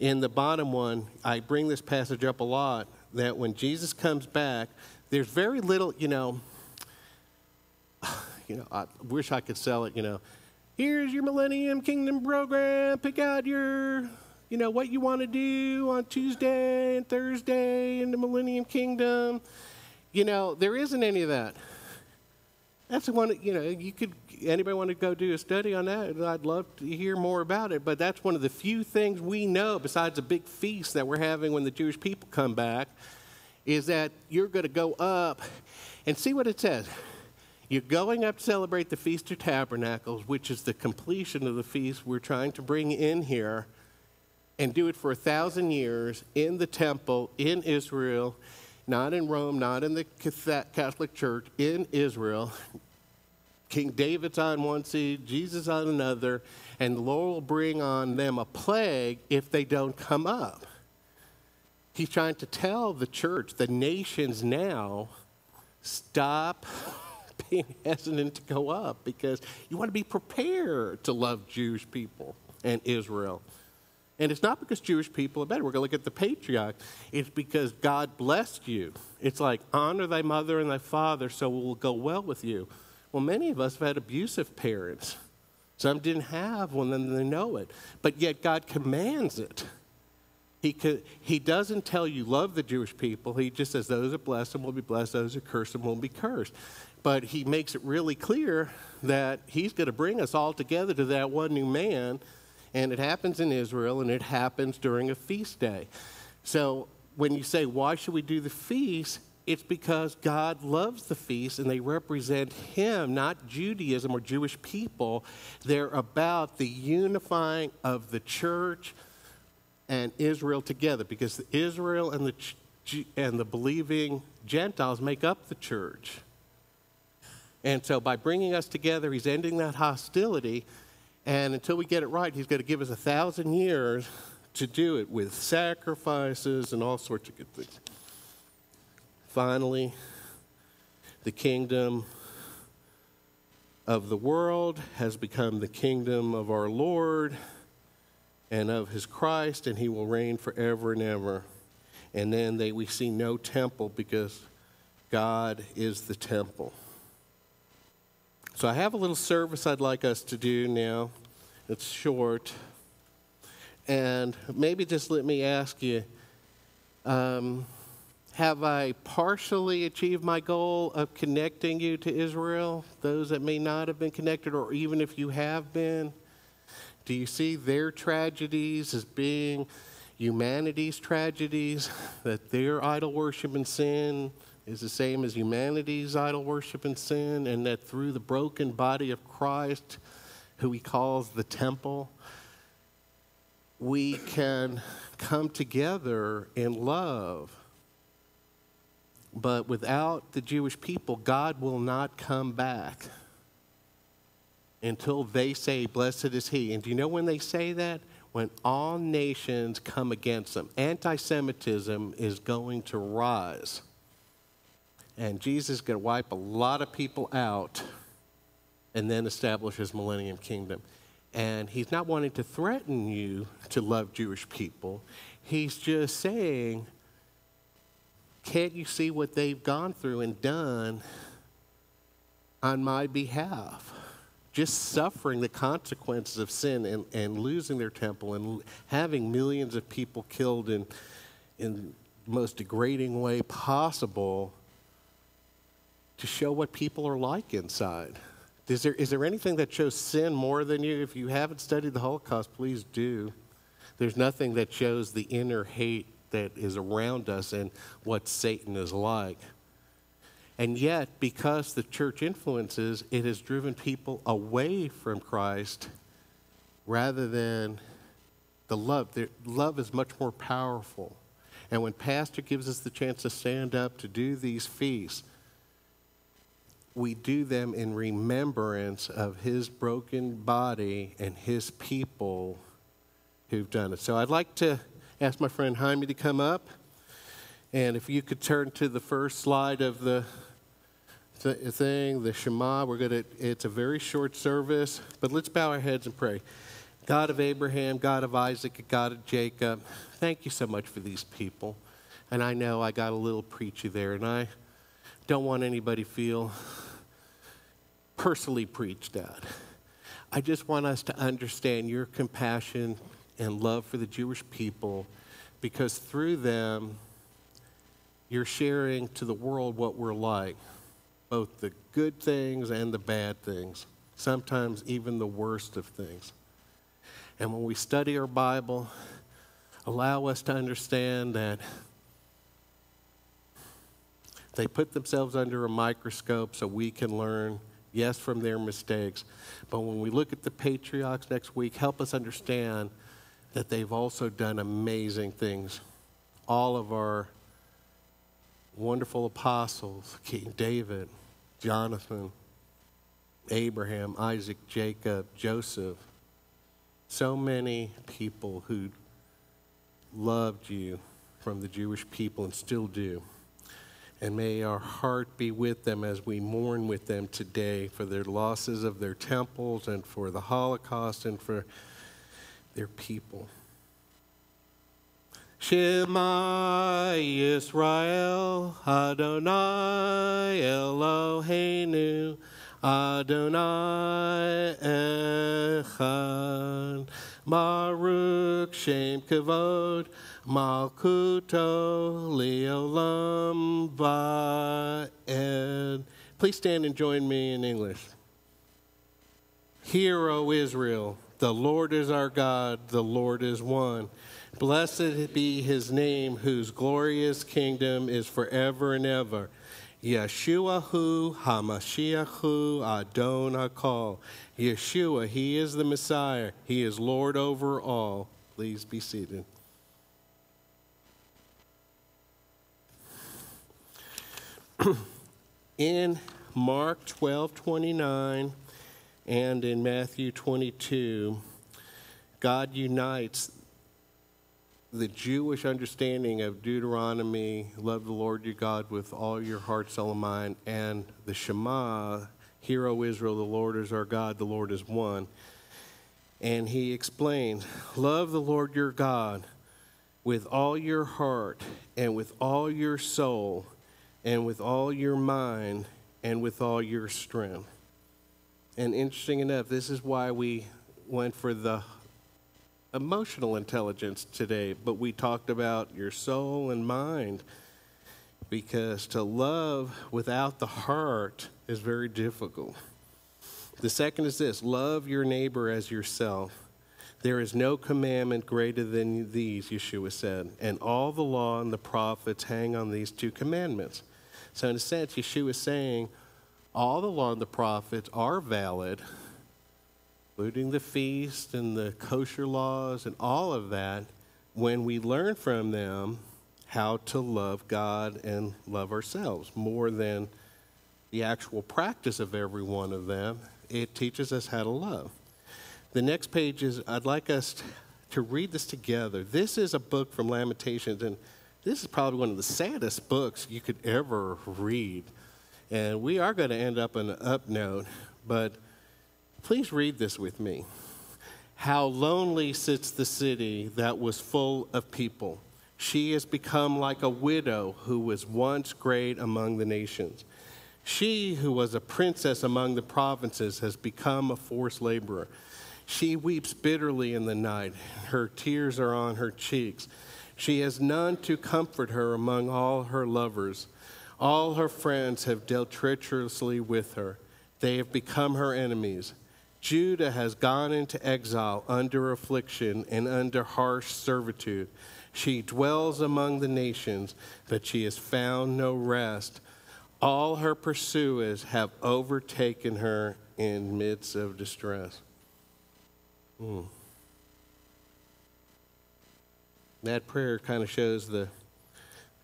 In the bottom one, I bring this passage up a lot that when Jesus comes back, there's very little, you know, <sighs> you know, I wish I could sell it, you know. here's your Millennium Kingdom program. Pick out your, you know, what you want to do on Tuesday and Thursday in the Millennium Kingdom. You know, there isn't any of that. That's the one, that, you know, you could, anybody want to go do a study on that? I'd love to hear more about it. But that's one of the few things we know, besides a big feast that we're having when the Jewish people come back, is that you're going to go up and see what it says. You're going up to celebrate the Feast of Tabernacles, which is the completion of the feast we're trying to bring in here, and do it for a thousand years in the temple in Israel, not in Rome, not in the Catholic Church, in Israel. King David's on one seat, Jesus on another, and the Lord will bring on them a plague if they don't come up. He's trying to tell the church, the nations now, stop <laughs> being hesitant to go up because you want to be prepared to love Jewish people and Israel. And it's not because Jewish people are better. We're going to look at the patriarch. It's because God blessed you. It's like honor thy mother and thy father so it will go well with you. Well, many of us have had abusive parents. Some didn't have one, then they know it. But yet God commands it. He, he doesn't tell you love the Jewish people. He just says those that bless them will be blessed, those who curse them will be cursed. But he makes it really clear that he's going to bring us all together to that one new man. And it happens in Israel and it happens during a feast day. So when you say, why should we do the feast? It's because God loves the feast and they represent Him, not Judaism or Jewish people. They're about the unifying of the church and Israel together because Israel and the, and the believing Gentiles make up the church. And so by bringing us together, he's ending that hostility. And until we get it right, he's going to give us a thousand years to do it with sacrifices and all sorts of good things. Finally, the kingdom of the world has become the kingdom of our Lord and of his Christ, and he will reign forever and ever. And then they, we see no temple because God is the temple. So I have a little service I'd like us to do now. It's short. And maybe just let me ask you um, have I partially achieved my goal of connecting you to Israel, those that may not have been connected, or even if you have been? Do you see their tragedies as being humanity's tragedies? That their idol worship and sin is the same as humanity's idol worship and sin, and that through the broken body of Christ, who he calls the temple, we can come together in love. But without the Jewish people, God will not come back until they say, Blessed is he. And do you know when they say that? When all nations come against them. Anti Semitism is going to rise. And Jesus is going to wipe a lot of people out and then establish his millennium kingdom. And he's not wanting to threaten you to love Jewish people. He's just saying, can't you see what they've gone through and done on my behalf? just suffering the consequences of sin and, and losing their temple and having millions of people killed in, in the most degrading way possible to show what people are like inside. Is there, is there anything that shows sin more than you? If you haven't studied the Holocaust, please do. There's nothing that shows the inner hate that is around us and what Satan is like. And yet, because the church influences, it has driven people away from Christ rather than the love. The love is much more powerful. And when Pastor gives us the chance to stand up to do these feasts, we do them in remembrance of his broken body and his people who've done it. So I'd like to ask my friend Jaime to come up. And if you could turn to the first slide of the thing, the Shema. We're gonna. It's a very short service, but let's bow our heads and pray. God of Abraham, God of Isaac, God of Jacob, thank you so much for these people. And I know I got a little preachy there, and I don't want anybody feel personally preached at. I just want us to understand your compassion and love for the Jewish people because through them, you're sharing to the world what we're like, both the good things and the bad things, sometimes even the worst of things. And when we study our Bible, allow us to understand that they put themselves under a microscope so we can learn, yes, from their mistakes. But when we look at the patriarchs next week, help us understand that they've also done amazing things. All of our wonderful apostles, King David, Jonathan, Abraham, Isaac, Jacob, Joseph, so many people who loved you from the Jewish people and still do. And may our heart be with them as we mourn with them today for their losses of their temples and for the Holocaust and for their people. Shema Israel, Adonai Eloheinu Adonai Echad Baruch Shem Kavod Malkuto Leolam Va'ed Please stand and join me in English. Hear, O Israel, the Lord is our God, the Lord is one. Blessed be his name, whose glorious kingdom is forever and ever. Yeshua hu Hamashiach Hu, Adon Hakol. Yeshua, he is the Messiah. He is Lord over all. Please be seated. <coughs> in Mark 12 29 and in Matthew 22, God unites the Jewish understanding of Deuteronomy, love the Lord your God with all your heart, soul, and mind, and the Shema, Hear, O Israel, the Lord is our God, the Lord is one. And he explains, Love the Lord your God with all your heart, and with all your soul, and with all your mind, and with all your strength. And interesting enough, this is why we went for the emotional intelligence today, but we talked about your soul and mind because to love without the heart is very difficult. The second is this love your neighbor as yourself. There is no commandment greater than these, Yeshua said, and all the law and the prophets hang on these two commandments. So, in a sense, Yeshua is saying all the law and the prophets are valid, including the feast and the kosher laws and all of that, when we learn from them how to love God and love ourselves more than the actual practice of every one of them. It teaches us how to love. The next page is I'd like us to read this together. This is a book from Lamentations, and this is probably one of the saddest books you could ever read. And we are going to end up on an up note, but Please read this with me. How lonely sits the city that was full of people. She has become like a widow who was once great among the nations. She who was a princess among the provinces has become a forced laborer. She weeps bitterly in the night. Her tears are on her cheeks. She has none to comfort her among all her lovers. All her friends have dealt treacherously with her. They have become her enemies. Judah has gone into exile under affliction and under harsh servitude. She dwells among the nations, but she has found no rest. All her pursuers have overtaken her in midst of distress. Hmm. That prayer kind of shows the,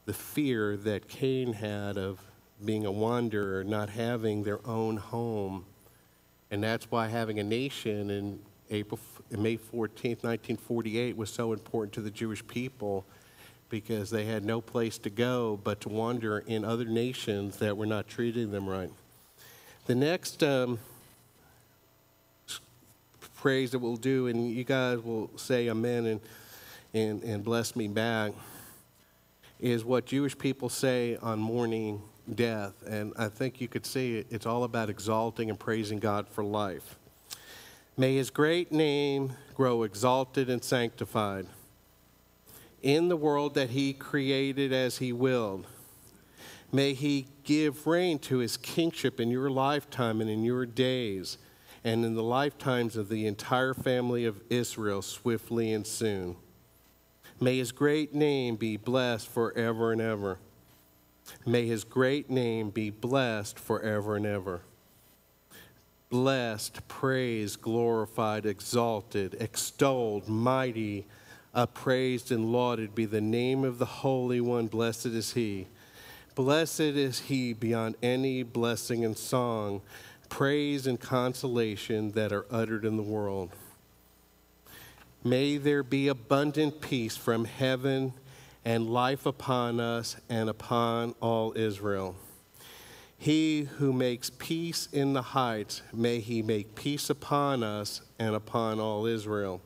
the fear that Cain had of being a wanderer, not having their own home. And that's why having a nation in April, May 14th, 1948 was so important to the Jewish people because they had no place to go but to wander in other nations that were not treating them right. The next um, praise that we'll do, and you guys will say amen and, and, and bless me back, is what Jewish people say on mourning death. And I think you could see it, it's all about exalting and praising God for life. May his great name grow exalted and sanctified in the world that he created as he willed. May he give reign to his kingship in your lifetime and in your days and in the lifetimes of the entire family of Israel swiftly and soon. May his great name be blessed forever and ever. May his great name be blessed forever and ever. Blessed, praised, glorified, exalted, extolled, mighty, Appraised and lauded be the name of the Holy One. Blessed is He. Blessed is He beyond any blessing and song, praise and consolation that are uttered in the world. May there be abundant peace from heaven and life upon us and upon all Israel. He who makes peace in the heights, may he make peace upon us and upon all Israel.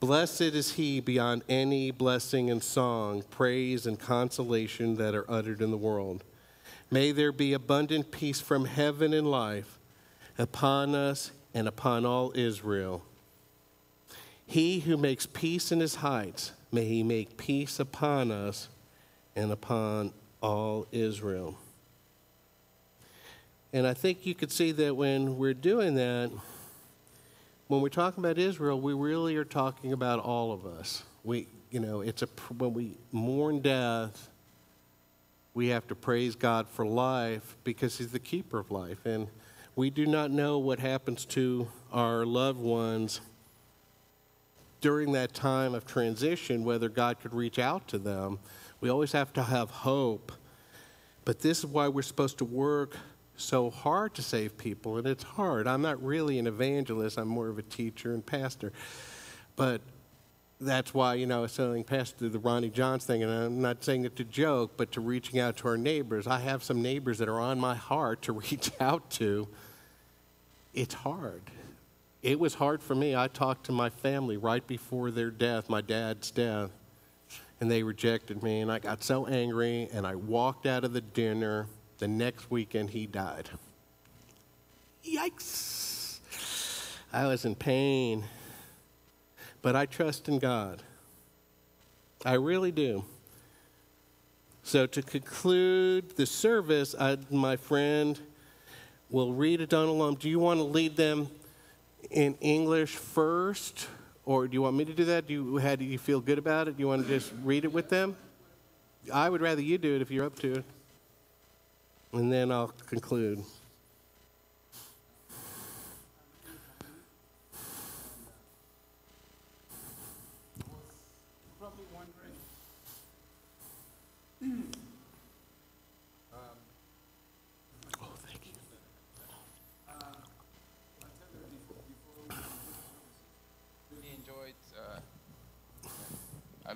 Blessed is he beyond any blessing and song, praise and consolation that are uttered in the world. May there be abundant peace from heaven and life upon us and upon all Israel. He who makes peace in his heights, may he make peace upon us and upon all Israel. And I think you could see that when we're doing that, when we're talking about Israel, we really are talking about all of us. We, you know, it's a when we mourn death, we have to praise God for life because He's the keeper of life, and we do not know what happens to our loved ones during that time of transition. Whether God could reach out to them, we always have to have hope. But this is why we're supposed to work so hard to save people, and it's hard. I'm not really an evangelist, I'm more of a teacher and pastor. But that's why, you know, I was telling Pastor the Ronnie Johns thing, and I'm not saying it to joke, but to reaching out to our neighbors. I have some neighbors that are on my heart to <laughs> reach out to. It's hard. It was hard for me. I talked to my family right before their death, my dad's death, and they rejected me, and I got so angry, and I walked out of the dinner the next weekend, he died. Yikes! I was in pain. But I trust in God. I really do. So, to conclude the service, I, my friend will read it down alone. Do you want to lead them in English first? Or do you want me to do that? Do you, how do you feel good about it? Do you want to just read it with them? I would rather you do it if you're up to it and then I'll conclude.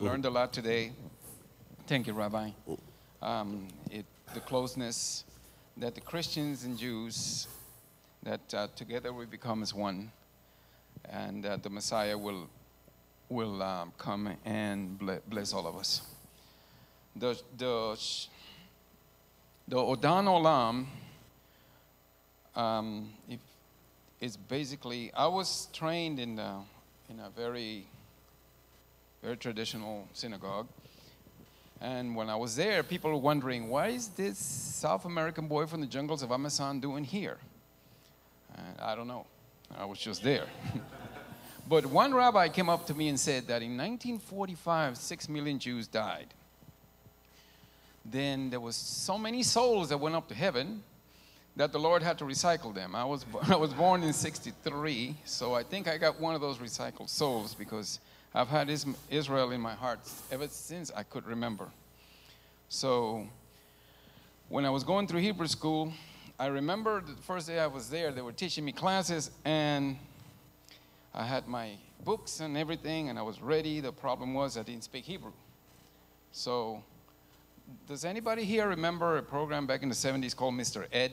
Learned a lot today. Thank you, Rabbi. Um, it the closeness that the Christians and Jews, that uh, together we become as one, and uh, the Messiah will, will um, come and bless all of us. The, the, the Adon Olam um, is basically, I was trained in, the, in a very, very traditional synagogue and when I was there, people were wondering, why is this South American boy from the jungles of Amazon doing here? And I don't know. I was just there. <laughs> but one rabbi came up to me and said that in 1945, six million Jews died. Then there was so many souls that went up to heaven that the Lord had to recycle them. I was, <laughs> I was born in 63, so I think I got one of those recycled souls because I've had Israel in my heart ever since I could remember. So when I was going through Hebrew school, I remember the first day I was there, they were teaching me classes, and I had my books and everything, and I was ready. The problem was I didn't speak Hebrew. So, does anybody here remember a program back in the 70s called Mr. Ed?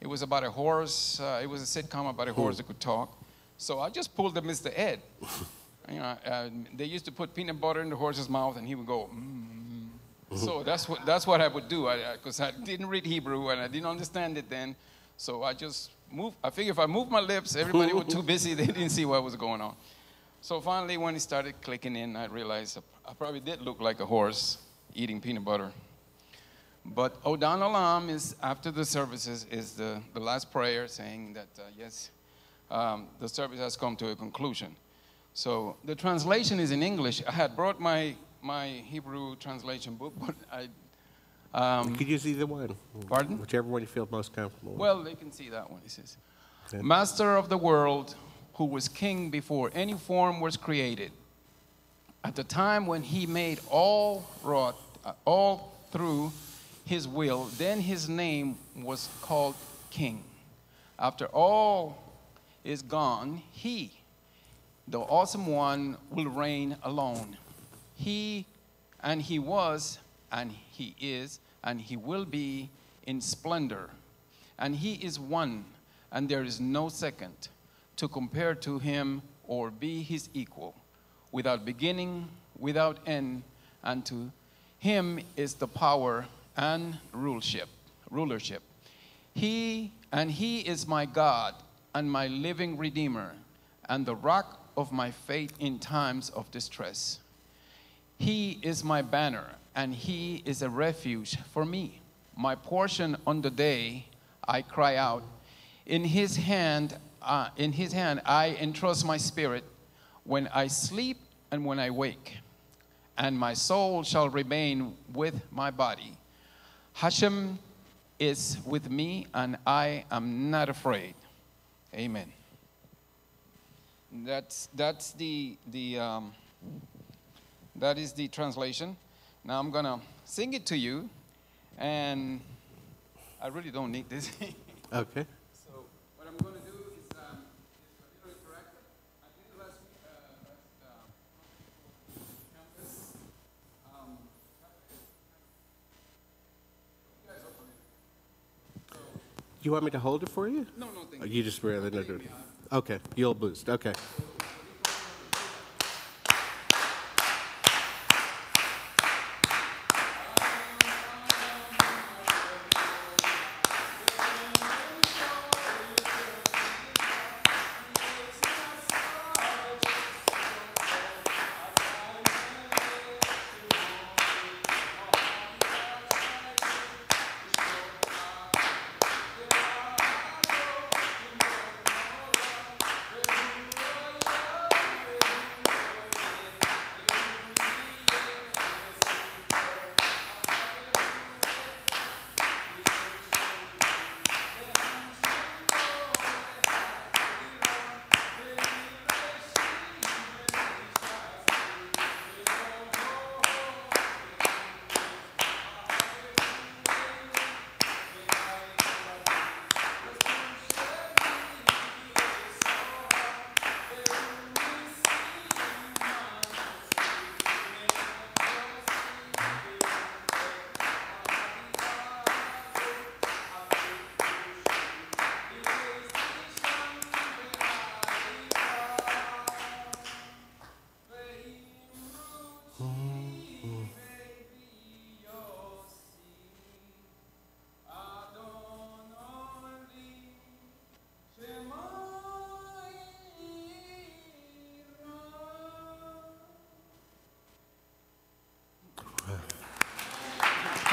It was about a horse, uh, it was a sitcom about a horse that could talk. So I just pulled the Mr. Ed. <laughs> You know, uh, they used to put peanut butter in the horse's mouth, and he would go. Mm. So that's what that's what I would do, because I, I, I, didn't read Hebrew and I didn't understand it then. So I just move, I figured if I moved my lips, everybody was too busy. <laughs> They didn't see what was going on. So finally, when it started clicking in, I realized I probably did look like a horse eating peanut butter. But Adon Olam is, after the services, is the, the last prayer saying that, uh, yes, um, the service has come to a conclusion. So the translation is in English. I had brought my, my Hebrew translation book, <laughs> but I. Um, you could use either one. Pardon? Whichever one you feel most comfortable with. Well, they can see that one. It says, Master of the world, who was king before any form was created, at the time when he made all wrought, uh, all through his will, then his name was called king. After all is gone, he, the awesome one, will reign alone. He and he was and he is and he will be in splendor. And he is one, and there is no second to compare to him or be his equal, without beginning, without end, and to him is the power and rulership. Rulership. He and he is my God and my living redeemer and the rock of my faith in times of distress. He is my banner and he is a refuge for me. My portion on the day I cry out. In his hand, uh, in his hand I entrust my spirit when I sleep and when I wake. And my soul shall remain with my body. Hashem is with me, and I am not afraid. Amen. That's that's the the um, that is the translation. Now I'm gonna sing it to you, and I really don't need this. <laughs> okay. So what I'm gonna do is, um, is a little interactive. I think last uh, last campus. Um, you guys open it. So, You want me to hold it for you? no, no, thank Oh, you. you just rather than do it. Okay, you'll boost. Okay.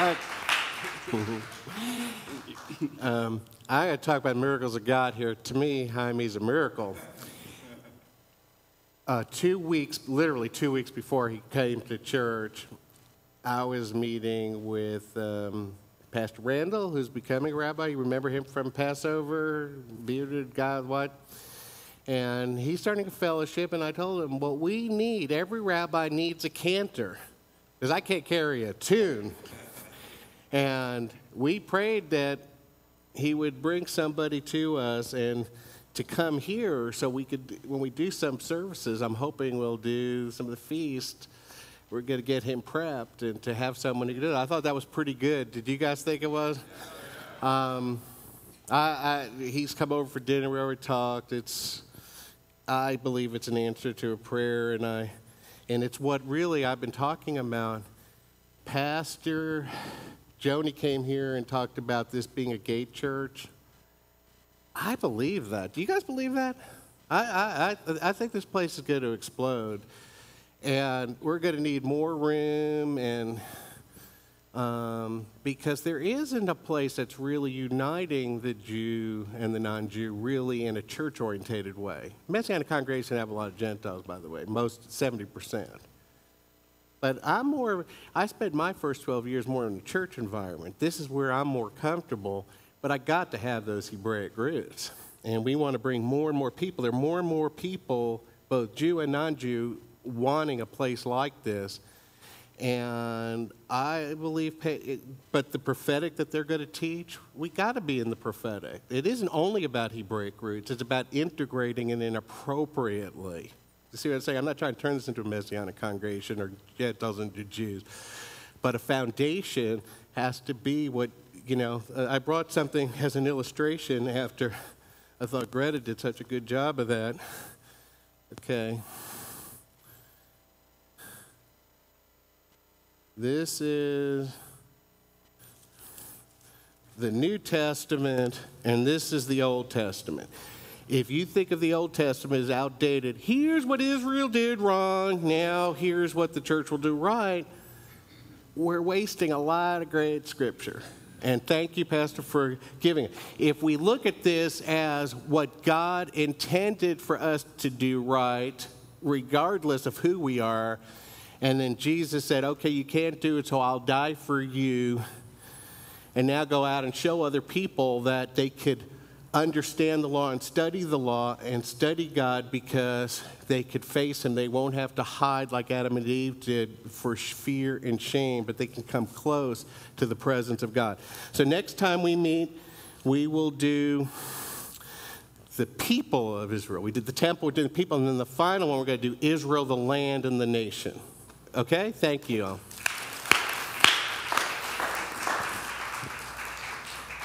<laughs> Um, I got to talk about miracles of God here. To me, Jaime's a miracle. Uh, two weeks, literally two weeks before he came to church, I was meeting with um, Pastor Randall, who's becoming a rabbi. You remember him from Passover, bearded guy, what? And he's starting a fellowship, and I told him, what we need, every rabbi needs a cantor, because I can't carry a tune. And we prayed that he would bring somebody to us and to come here so we could, when we do some services, I'm hoping we'll do some of the feast. We're going to get him prepped and to have someone can do it. I thought that was pretty good. Did you guys think it was? Um, I, I, he's come over for dinner. We already talked. It's, I believe it's an answer to a prayer, and I, and it's what really I've been talking about. Pastor Joni came here and talked about this being a gate church. I believe that. Do you guys believe that? I, I, I, think this place is going to explode. And we're going to need more room and um, because there isn't a place that's really uniting the Jew and the non Jew really in a church orientated way. Messianic congregation have a lot of Gentiles, by the way, most 70%. But I'm more, I spent my first 12 years more in the church environment. This is where I'm more comfortable, but I got to have those Hebraic roots. And we want to bring more and more people. There are more and more people, both Jew and non Jew, wanting a place like this and I believe, but the prophetic that they're going to teach, we got to be in the prophetic. It isn't only about Hebraic roots, it's about integrating it in appropriately. See what I'm saying? I'm not trying to turn this into a Messianic congregation or Gentiles into Jews. But a foundation has to be what, you know, I brought something as an illustration after I thought Greta did such a good job of that. Okay. This is the New Testament, and this is the Old Testament. If you think of the Old Testament as outdated, here's what Israel did wrong, now here's what the church will do right, we're wasting a lot of great scripture. And thank you, Pastor, for giving it. If we look at this as what God intended for us to do right, regardless of who we are, and then Jesus said, Okay, you can't do it, so I'll die for you. And now go out and show other people that they could understand the law and study the law and study God because they could face Him. They won't have to hide like Adam and Eve did for fear and shame, but they can come close to the presence of God. So, next time we meet, we will do the people of Israel. We did the temple, we did the people, and then the final one, we're going to do Israel, the land, and the nation. Okay? Thank you.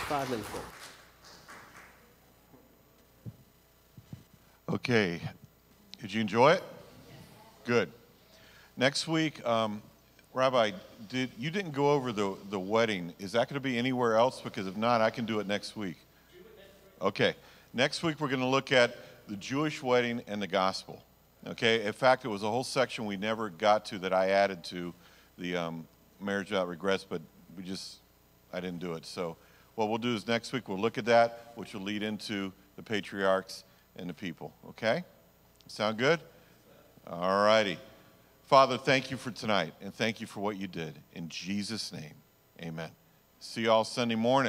Five minutes. Okay. Did you enjoy it? Good. Next week, um, Rabbi, did you didn't go over the, the wedding? Is that going to be anywhere else? Because if not, I can do it next week. Okay. Next week, we're going to look at the Jewish wedding and the gospel. Okay, in fact, it was a whole section we never got to that I added to the um, marriage without regrets, but we just, I didn't do it. So, what we'll do is next week we'll look at that, which will lead into the patriarchs and the people. Okay? Sound good? All righty. Father, thank you for tonight, and thank you for what you did. In Jesus' name, amen. See you all Sunday morning.